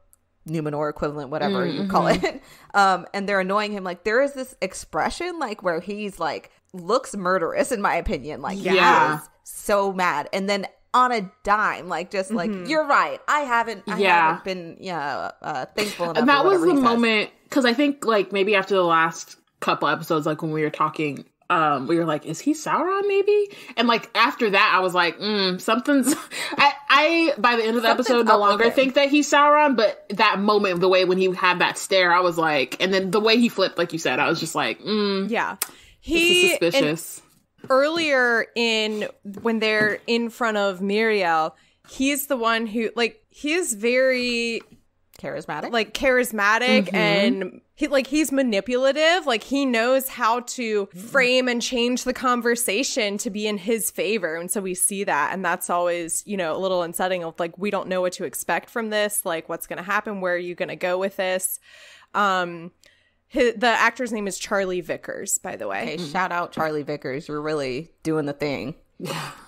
Numenor equivalent, whatever you call it. Um, and they're annoying him. Like there is this expression like where he's like looks murderous in my opinion. Like Yeah. so mad. And then on a dime, like just like you're right. I haven't. I Yeah. haven't been yeah uh, thankful enough. and that was the moment because I think like maybe after the last couple episodes, like when we were talking um, we were like, is he Sauron maybe? And like after that, I was like, mm, something's. I, I by the end of the Something's episode no longer think that he's Sauron, but that moment, the way when he had that stare, I was like, and then the way he flipped, like you said, I was just like, mm, Yeah. He is suspicious. earlier in when they're in front of Míriel, he's the one who like he is very Charismatic. like charismatic Mm-hmm. and he like he's manipulative like he knows how to frame and change the conversation to be in his favor and so we see that and that's always you know a little unsettling of like we don't know what to expect from this like what's going to happen where are you going to go with this um hi the actor's name is charlie vickers by the way Hey, shout out Charlie Vickers. You're really doing the thing.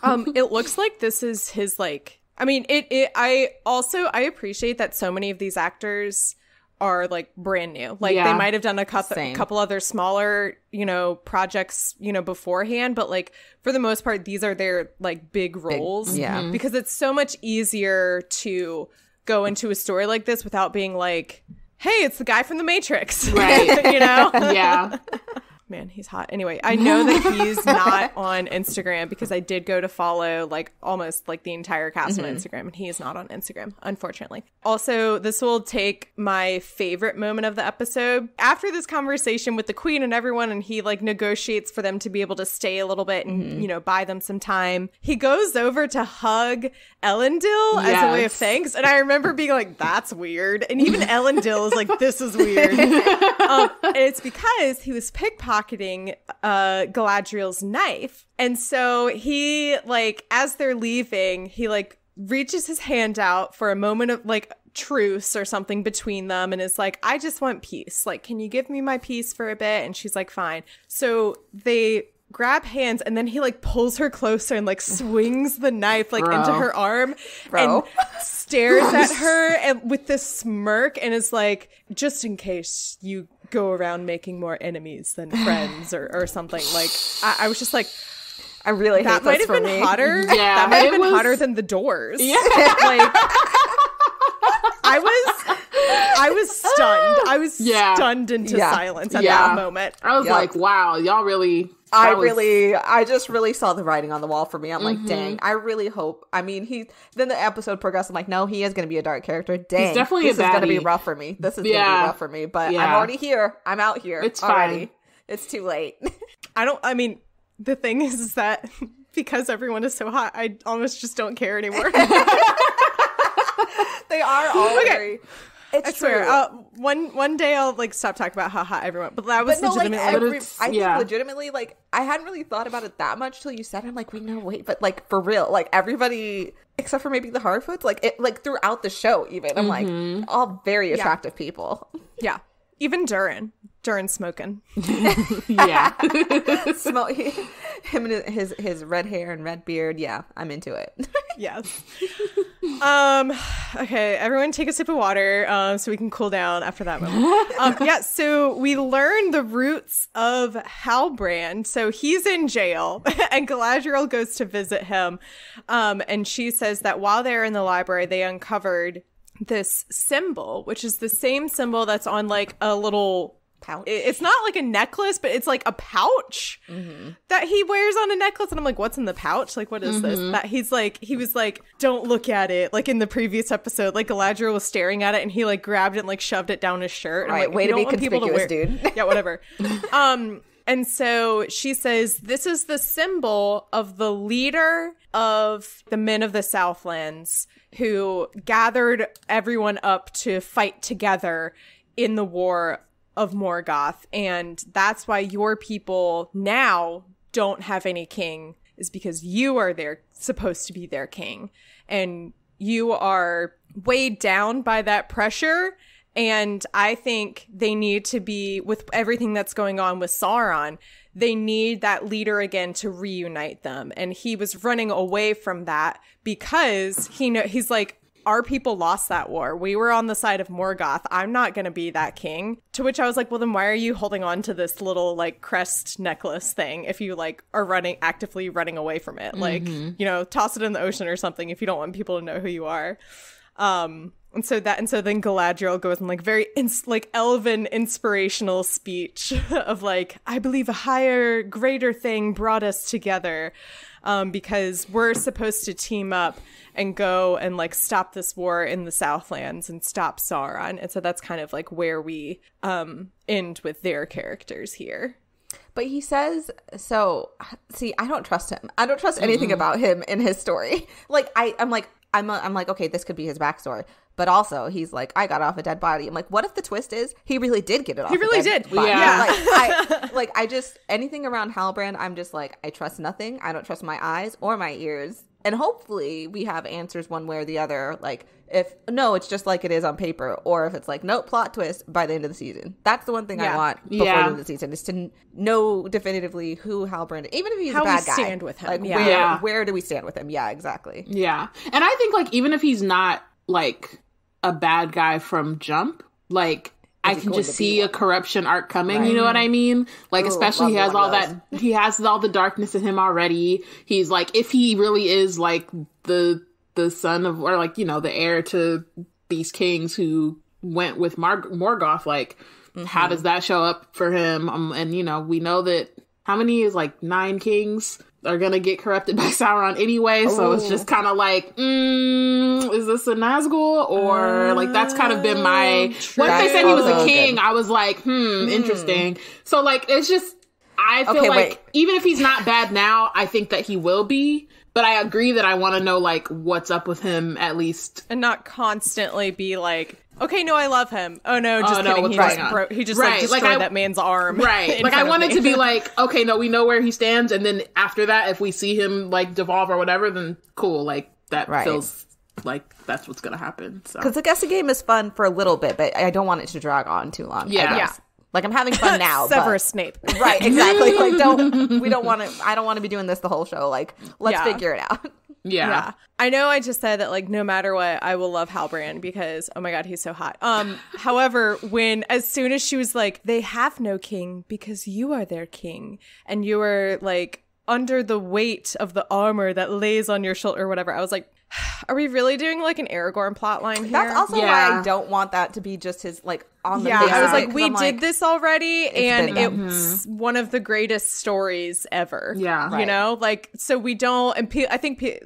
um it looks like this is his like i mean it, it i also i appreciate that so many of these actors are like brand new like they might have done a couple, Same. couple other smaller you know projects you know beforehand but like for the most part these are their like big roles yeah. Mm-hmm. because it's so much easier to go into a story like this without being like hey it's the guy from the matrix Right. you know yeah. Man, he's hot. Anyway, I know that he's not on Instagram because I did go to follow like almost like the entire cast on Instagram and he is not on Instagram, unfortunately. Also, this will take my favorite moment of the episode. After this conversation with the queen and everyone and he like negotiates for them to be able to stay a little bit and you know, buy them some time. He goes over to hug Elendil as a way of thanks and I remember being like that's weird. And even Elendil is like this is weird um, and it's because he was pickpocketing uh, Galadriel's knife, and so he like as they're leaving, he like reaches his hand out for a moment of like truce or something between them, and is like, "I just want peace. Like, can you give me my peace for a bit?" And she's like, "Fine." So they grab hands and then he like pulls her closer and like swings the knife like into her arm Bro. and stares at her and with this smirk and is like just in case you go around making more enemies than friends or, or something like I, I was just like I really that hate might have been me. hotter Yeah, that might have been was- hotter than the doors Yeah. like I was I was stunned I was Yeah. stunned into Yeah. silence at Yeah. that moment I was Yep. like, wow, y'all really. I was- really, I just really saw the writing on the wall for me. I'm Mm-hmm. like, dang, I really hope. I mean, he. Then the episode progressed. I'm like, no, he is going to be a dark character. Dang, definitely this a is going to be rough for me. This is going to be rough for me. But I'm already here. I'm out here. It's already. fine. It's too late. I don't I mean the thing is, is that because everyone is so hot I almost just don't care anymore they are all very. It's I swear, true. uh, one one day I'll like stop talking about how hot everyone. But that was but no, like legitimately. every, it's- I think yeah. legitimately, like I hadn't really thought about it that much till you said. it. I'm like, wait, no, wait, but like for real, like everybody except for maybe the Harfoots, like it, like throughout the show, even I'm Mm-hmm. like all very attractive people. yeah, even Durin, Durin smoking. Yeah. Smoke him and his his red hair and red beard. Yeah, I'm into it. yes. um. Okay, everyone, take a sip of water, um, so we can cool down after that moment. um. Yeah. So we learn the roots of Halbrand. So he's in jail, and Galadriel goes to visit him. Um. And she says that while they're in the library, they uncovered this symbol, which is the same symbol that's on like a little Pouch. it's not like a necklace, but it's like a pouch that he wears on a necklace. And I'm like, what's in the pouch? Like, what is this? That he's like, he was like, don't look at it. Like in the previous episode, like Galadriel was staring at it and he like grabbed it and like shoved it down his shirt. And I'm Right, like, way to be conspicuous, wear- dude. yeah, whatever. um, and so she says, This is the symbol of the leader of the men of the Southlands who gathered everyone up to fight together in the war of Morgoth. And that's why your people now don't have any king, is because you are their supposed to be their king. And you are weighed down by that pressure. And I think they need to be, with everything that's going on with Sauron, they need that leader again to reunite them. And he was running away from that because he know he's like, our people lost that war. We were on the side of Morgoth. I'm not going to be that king. To which I was like, well, then why are you holding on to this little like crest necklace thing if you like are running actively running away from it? Like, you know, toss it in the ocean or something if you don't want people to know who you are. Um, and so that, and so then Galadriel goes in like very ins- like elven inspirational speech of like, I believe a higher, greater thing brought us together, um, because we're supposed to team up and go and like stop this war in the Southlands and stop Sauron. And so that's kind of like where we um end with their characters here. But he says, so see, I don't trust him. I don't trust anything about him in his story. Like I, I'm like, I'm, a, I'm like, okay, this could be his backstory. But also, he's like, I got off a dead body. I'm like, what if the twist is he really did get it off? He a really dead did. body? Yeah. Like I, like I just anything around Halbrand, I'm just like, I trust nothing. I don't trust my eyes or my ears. And hopefully, we have answers one way or the other. Like if no, it's just like it is on paper, or if it's like no plot twist by the end of the season. That's the one thing I want before Yeah. the end of the season is to know definitively who Halbrand, even if he's How a we bad guy, stand with him, Like yeah. where Yeah. where do we stand with him? Yeah, exactly. Yeah. And I think like even if he's not like a bad guy from jump, like I can just see a corruption arc coming, you know what I mean? Like Ooh, especially he has all that he has all the darkness in him already. He's like if he really is like the the son of or like, you know, the heir to these kings who went with Mar- Morgoth like Mm-hmm. how does that show up for him? Um, and you know, we know that how many is like nine kings are gonna get corrupted by Sauron anyway. So it's just kind of like, mm, is this a Nazgul or like that's kind of been my. Once they said he was a king, good. I was like, hmm, interesting. So like, it's just I feel Okay, like wait. even if he's not bad now, I think that he will be. But I agree that I want to know like what's up with him at least. and not constantly be like, okay, no, I love him. Oh no, just oh, no, kidding. He just, bro- he just Right, like like, destroyed I- that man's arm. Right. Like I wanted to be like, okay, no, we know where he stands, and then after that, if we see him like devolve or whatever, then cool. Like that Right. feels like that's what's gonna happen. So Because the guessing game is fun for a little bit, but I don't want it to drag on too long. I Yeah. Guess. Like I'm having fun now. Severus but- Snape. Right, exactly. like don't we don't want to I don't want to be doing this the whole show. Like let's Yeah. figure it out. yeah. Yeah. I know I just said that like no matter what, I will love Halbrand because oh my god, he's so hot. Um however, when as soon as she was like, they have no king because you are their king and you are like under the weight of the armor that lays on your shoulder or whatever, I was like, are we really doing like an Aragorn plotline here? That's also why I don't want that to be just his like on the yeah, face I was of it, like, 'cause we I'm did this already, and been it's one of the greatest stories ever. Yeah. you Right. know, like so we don't. And pe- I think pe-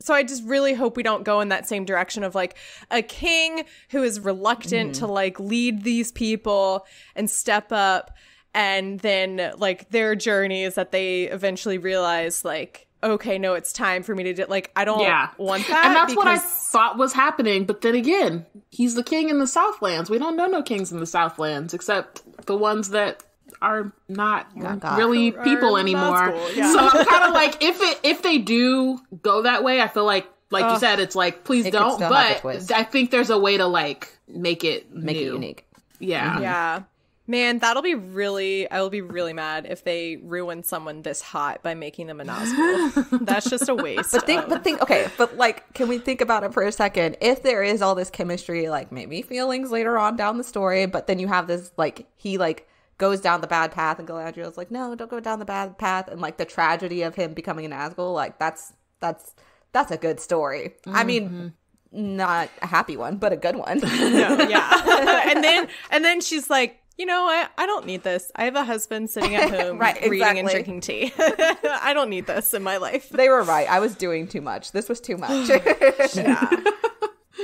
so. I just really hope we don't go in that same direction of like a king who is reluctant mm-hmm. to like lead these people and step up, and then like their journey is that they eventually realize like. Okay, no, it's time for me to do. Like, I don't Yeah. want that. And that's what I thought was happening. But then again, he's the king in the Southlands. We don't know no kings in the Southlands except the ones that are not God. really Are people not anymore. cool, yeah. So I'm kind of like, if it if they do go that way, I feel like, like you said, it's like, please It don't. still have a But. I think there's a way to like make it make new. it unique. Yeah. Yeah. Man, that'll be really I will be really mad if they ruin someone this hot by making them a Nazgul. That's just a waste. But think, of- but think, okay, but like, can we think about it for a second? If there is all this chemistry, like maybe feelings later on down the story, but then you have this, like, he like goes down the bad path, and Galadriel's like, no, don't go down the bad path, and like the tragedy of him becoming an Nazgul, like that's that's that's a good story. I mm-hmm. mean, not a happy one, but a good one. no, yeah. and then and then she's like, you know what? I don't need this. I have a husband sitting at home Right, reading and drinking tea. I don't need this in my life. they were right. I was doing too much. This was too much.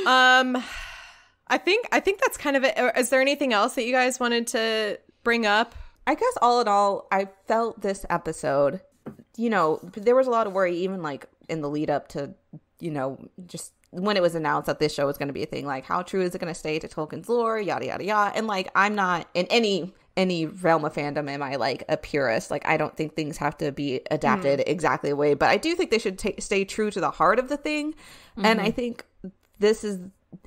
Um I think I think that's kind of it. Is there anything else that you guys wanted to bring up? I guess all in all, I felt this episode, you know, there was a lot of worry, even like in the lead up to, you know, just when it was announced that this show was going to be a thing. Like, how true is it going to stay to Tolkien's lore? Yada yada yada. And like, I'm not in any any realm of fandom am I like a purist. Like, I don't think things have to be adapted exactly the way, but I do think they should ta stay true to the heart of the thing. And I think this is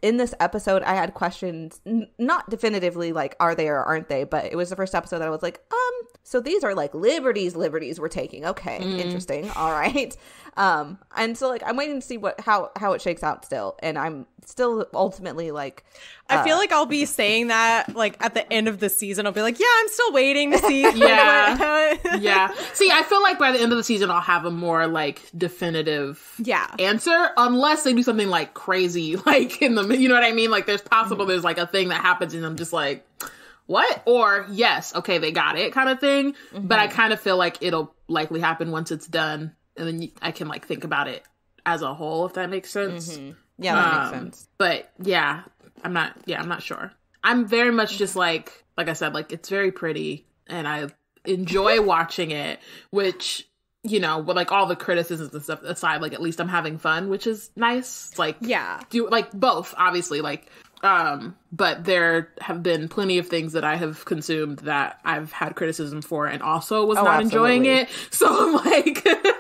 in this episode i had questions n- not definitively like are they or aren't they but it was the first episode that i was like um so these are like liberties, liberties we're taking. Okay, Mm. interesting. All right. Um, and so like I'm waiting to see what how how it shakes out still, and I'm still ultimately like, I feel uh, like I'll be saying that like at the end of the season. I'll be like, yeah, I'm still waiting to see. Yeah. yeah. See, I feel like by the end of the season, I'll have a more like definitive Yeah. answer, unless they do something like crazy, like in the, you know what I mean? Like there's possible mm. there's like a thing that happens and I'm just like, what? Or yes, okay, they got it kind of thing. But I mm-hmm. kind of feel like it'll likely happen once it's done. And then I can like think about it as a whole, if that makes sense. yeah, that Um, makes sense. But yeah, I'm not. Yeah, I'm not sure. I'm very much just like, like I said, like it's very pretty, and I enjoy watching it. Which you know, with like all the criticisms and stuff aside, like at least I'm having fun, which is nice. Like Yeah. do like both, obviously, like. Um, but there have been plenty of things that I have consumed that I've had criticism for and also was Oh, not enjoying it. So I'm like,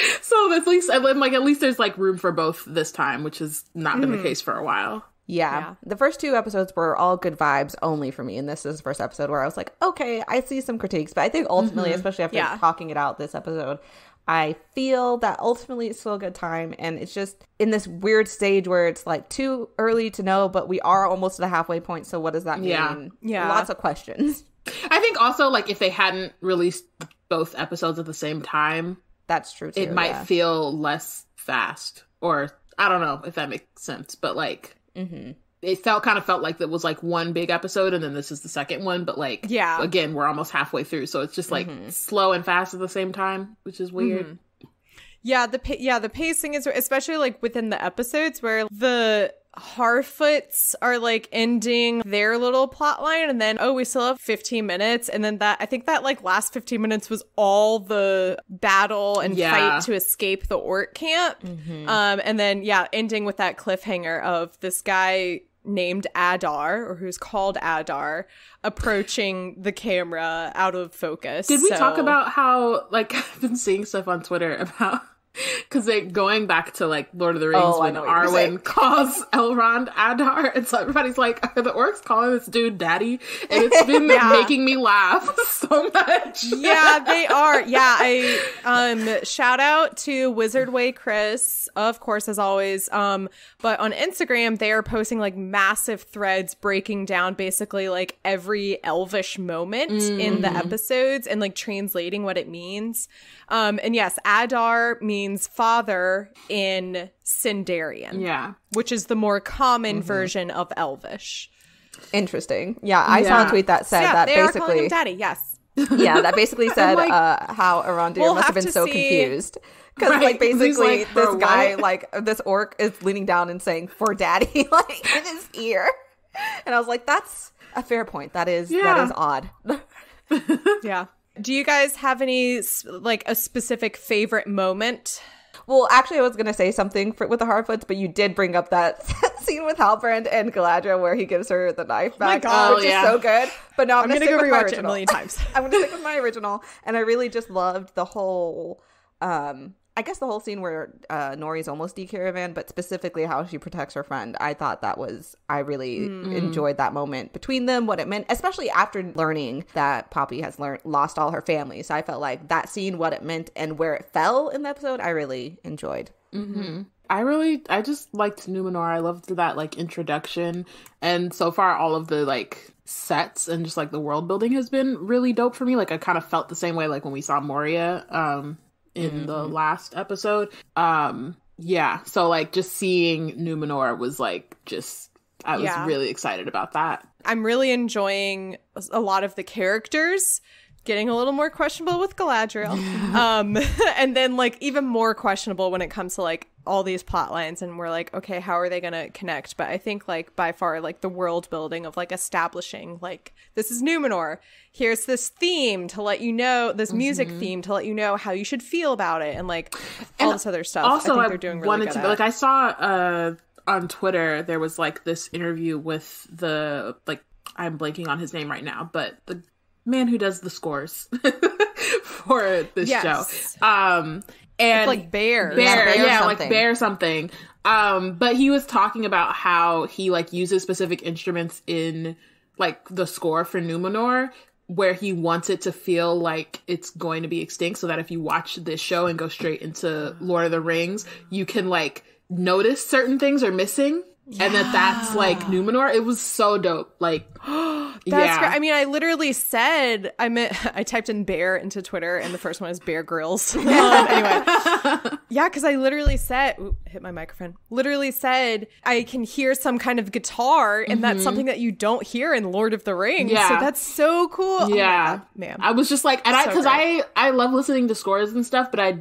so at least I'm like, at least there's like room for both this time, which has not been the mm-hmm. case for a while. Yeah. Yeah. The first two episodes were all good vibes only for me. And this is the first episode where I was like, okay, I see some critiques. But I think ultimately, mm-hmm. especially after Yeah. talking it out this episode, I feel that ultimately it's still a good time. And it's just in this weird stage where it's like too early to know, but we are almost at the halfway point. So what does that mean? Yeah. Yeah. Lots of questions. I think also like if they hadn't released both episodes at the same time, That's true too. it might yeah. feel less fast, or I don't know if that makes sense, but like Mm-hmm. it felt kind of felt like it was like one big episode, and then this is the second one, but like Yeah. again we're almost halfway through, so it's just like Mm-hmm. slow and fast at the same time, which is weird. Yeah, the pa- yeah the pacing is especially like within the episodes where the Harfoots are like ending their little plot line and then oh we still have 15 minutes and then that I think that like last 15 minutes was all the battle and Yeah. fight to escape the orc camp. Um and then yeah ending with that cliffhanger of this guy named Adar or who's called Adar approaching the camera out of focus. Did we So- talk about how like I've been seeing stuff on Twitter about because they going back to like Lord of the Rings Oh, when know what you're saying. Arwen calls Elrond Adar, and so everybody's like, "Are the orcs calling this dude daddy?" And it's been Yeah. making me laugh so much. yeah, they are. Yeah, I um shout out to Wizard Way Chris, of course, as always. Um, but on Instagram, they are posting like massive threads breaking down basically like every elvish moment in the episodes and like translating what it means. Um, and yes, Adar means father in Sindarin, yeah. which is the more common version of Elvish. Interesting. Yeah, I saw a tweet that said yeah, that they are calling basically him daddy. Yes. yeah, that basically said like- uh, how Arondir We'll must have have been so see- confused because, Right, like, basically, like, this guy, what?" like, this orc is leaning down and saying "for daddy" like in his ear, and I was like, "That's a fair point. That is that Yeah. is odd." Yeah. Do you guys have any like a specific favorite moment? well, actually, I was gonna say something for, with the Harfoots, but you did bring up that scene with Halbrand and Galadriel where he gives her the knife back, God. which Oh, yeah. is so good. But no, I'm, gonna, gonna go with my rewatch it a original. million times. I'm gonna stick with my original, and I really just loved the whole. um I guess the whole scene where uh, Nori's almost decaravan, but specifically how she protects her friend. I thought that was I really enjoyed that moment between them, what it meant, especially after learning that Poppy has learned lost all her family. So I felt like that scene, what it meant, and where it fell in the episode, I really enjoyed. I really, I just liked Numenor. I loved that like introduction, and so far all of the like sets and just like the world building has been really dope for me. Like I kind of felt the same way like when we saw Moria um in the last episode. Um yeah, so like just seeing Numenor was like just I was Yeah. really excited about that. I'm really enjoying a lot of the characters. Getting a little more questionable with Galadriel. um, and then like even more questionable when it comes to like all these plot lines and we're like, okay, how are they gonna connect? But I think like by far like the world building of like establishing like this is Numenor. Here's this theme to let you know this music theme to let you know how you should feel about it and like all this other stuff. also I they're doing really wanted good to like I saw uh on Twitter there was like this interview with the like I'm blanking on his name right now, but the man who does the scores for this Yes. show. Um and It's like. Bear, Bear yeah, something. like bear something. Um, but he was talking about how he like uses specific instruments in like the score for Numenor where he wants it to feel like it's going to be extinct so that if you watch this show and go straight into Lord of the Rings, you can like notice certain things are missing. And that that's like Numenor. It was so dope. Like, That's yeah. great. I mean, I literally said I meant I typed in bear into Twitter, and the first one is Bear Grylls. um, anyway, yeah, because I literally said, ooh, hit my microphone. Literally said I can hear some kind of guitar, and that's something that you don't hear in Lord of the Rings. Yeah. so that's so cool. Oh yeah God, man. i was just like and i because i i love listening to scores and stuff but i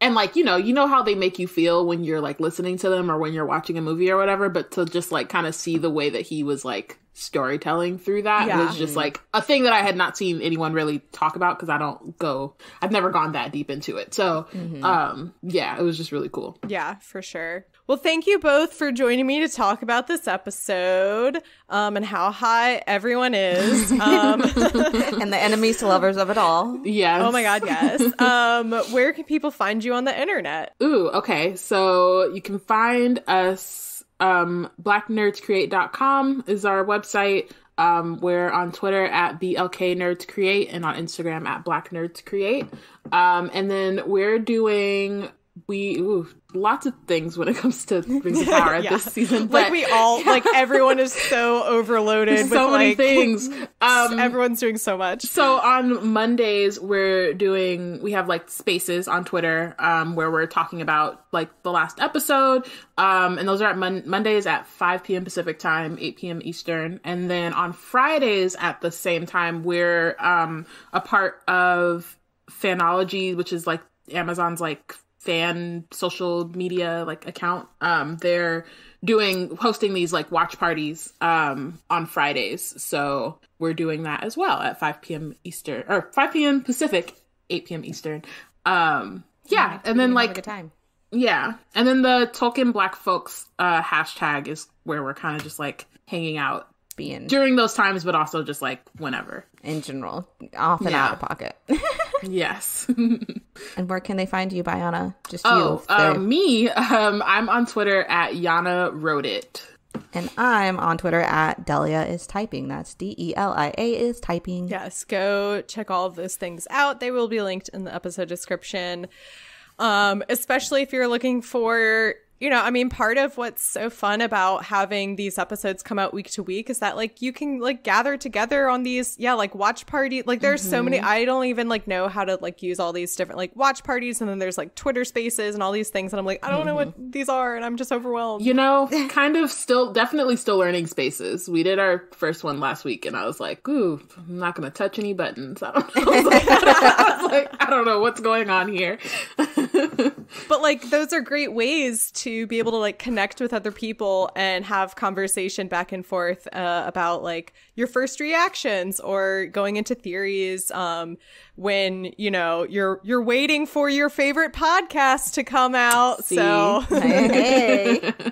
and like you know you know how they make you feel when you're like listening to them or when you're watching a movie or whatever but to just like kind of see the way that he was like storytelling through that Yeah. was just like a thing that i had not seen anyone really talk about because i don't go i've never gone that deep into it so um yeah it was just really cool Yeah, for sure. Well, thank you both for joining me to talk about this episode um, and how high everyone is. Um, and the enemies to lovers of it all. yeah oh my God, yes. Um, where can people find you on the internet? Ooh, okay. So you can find us um blacknerdscreate.com is our website. Um we're on Twitter at BLK Nerds Create and on Instagram at Black Nerds Create. Um and then we're doing we ooh, lots of things when it comes to Rings of Power Yeah. this season. Like we all, like everyone is so overloaded so with many like things. Um Everyone's doing so much. So on Mondays we're doing we have like spaces on Twitter um where we're talking about like the last episode um and those are at mon- Mondays at 5 p.m. Pacific time, 8 p.m. Eastern. And then on Fridays at the same time we're um a part of Fanology which is like Amazon's like fan social media like account. Um they're doing hosting these like watch parties um on Fridays. So we're doing that as well at 5 p.m. Eastern or 5 p.m. Pacific, 8 p.m. Eastern. Um yeah, and then a like good time. yeah. And then the Tolkien Black Folks uh hashtag is where we're kind of just like hanging out Being during those times but also just like whenever. in general, off and Yeah. out of pocket. Yes. and where can they find you, Bayana? Just oh, you. Uh, me, um I'm on Twitter at Yana Wrote It. and I'm on Twitter at Delia is typing. That's D E L I A is typing. Yes, go check all of those things out. They will be linked in the episode description. Um, especially if you're looking for, you know, I mean, part of what's so fun about having these episodes come out week to week is that like you can like gather together on these, yeah, like watch party. Like there's so many. Mm-hmm. I don't even like know how to like use all these different like watch parties, and then there's like Twitter Spaces and all these things, and I'm like, I don't know what mm-hmm. these are, and I'm just overwhelmed. You know, kind of still, definitely still learning spaces. We did our first one last week, and I was like, "Ooh, I'm not going to touch any buttons." I don't know. I like, I was like, I don't know what's going on here. but like those are great ways to be able to like connect with other people and have conversation back and forth uh, about like your first reactions or going into theories um when you know you're you're waiting for your favorite podcast to come out See? so Hey.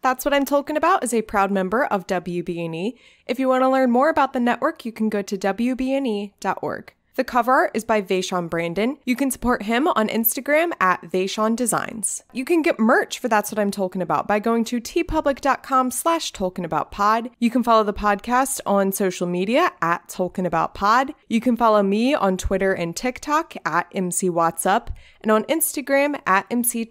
That's What I'm Tolkien About is a proud member of WBNE. If you want to learn more about the network, you can go to WBNE.org. The cover art is by Vashaun Brandon. You can support him on Instagram at Vashaun Designs. You can get merch for That's What I'm Tolkien About by going to teepublic.com slash tolkienaboutpod. You can follow the podcast on social media at tolkienaboutpod. You can follow me on Twitter and TikTok at MCWattsUp and on Instagram at MC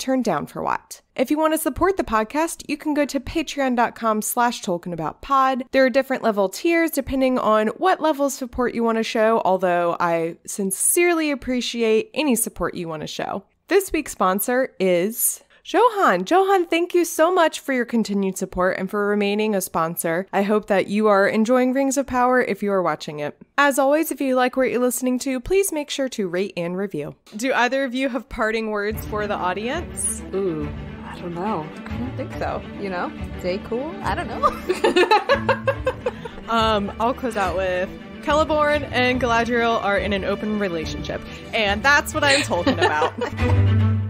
If you want to support the podcast, you can go to patreon.com slash tolkienaboutpod. There are different level tiers depending on what level of support you want to show, although I sincerely appreciate any support you want to show. This week's sponsor is Johan. Johan, thank you so much for your continued support and for remaining a sponsor. I hope that you are enjoying Rings of Power if you are watching it. As always, if you like what you're listening to, please make sure to rate and review. Do either of you have parting words for the audience? Ooh, don't know. I don't think so. You know, stay cool. I don't know. Um, I'll close out with Celeborn and Galadriel are in an open relationship, and that's what I'm Tolkien about.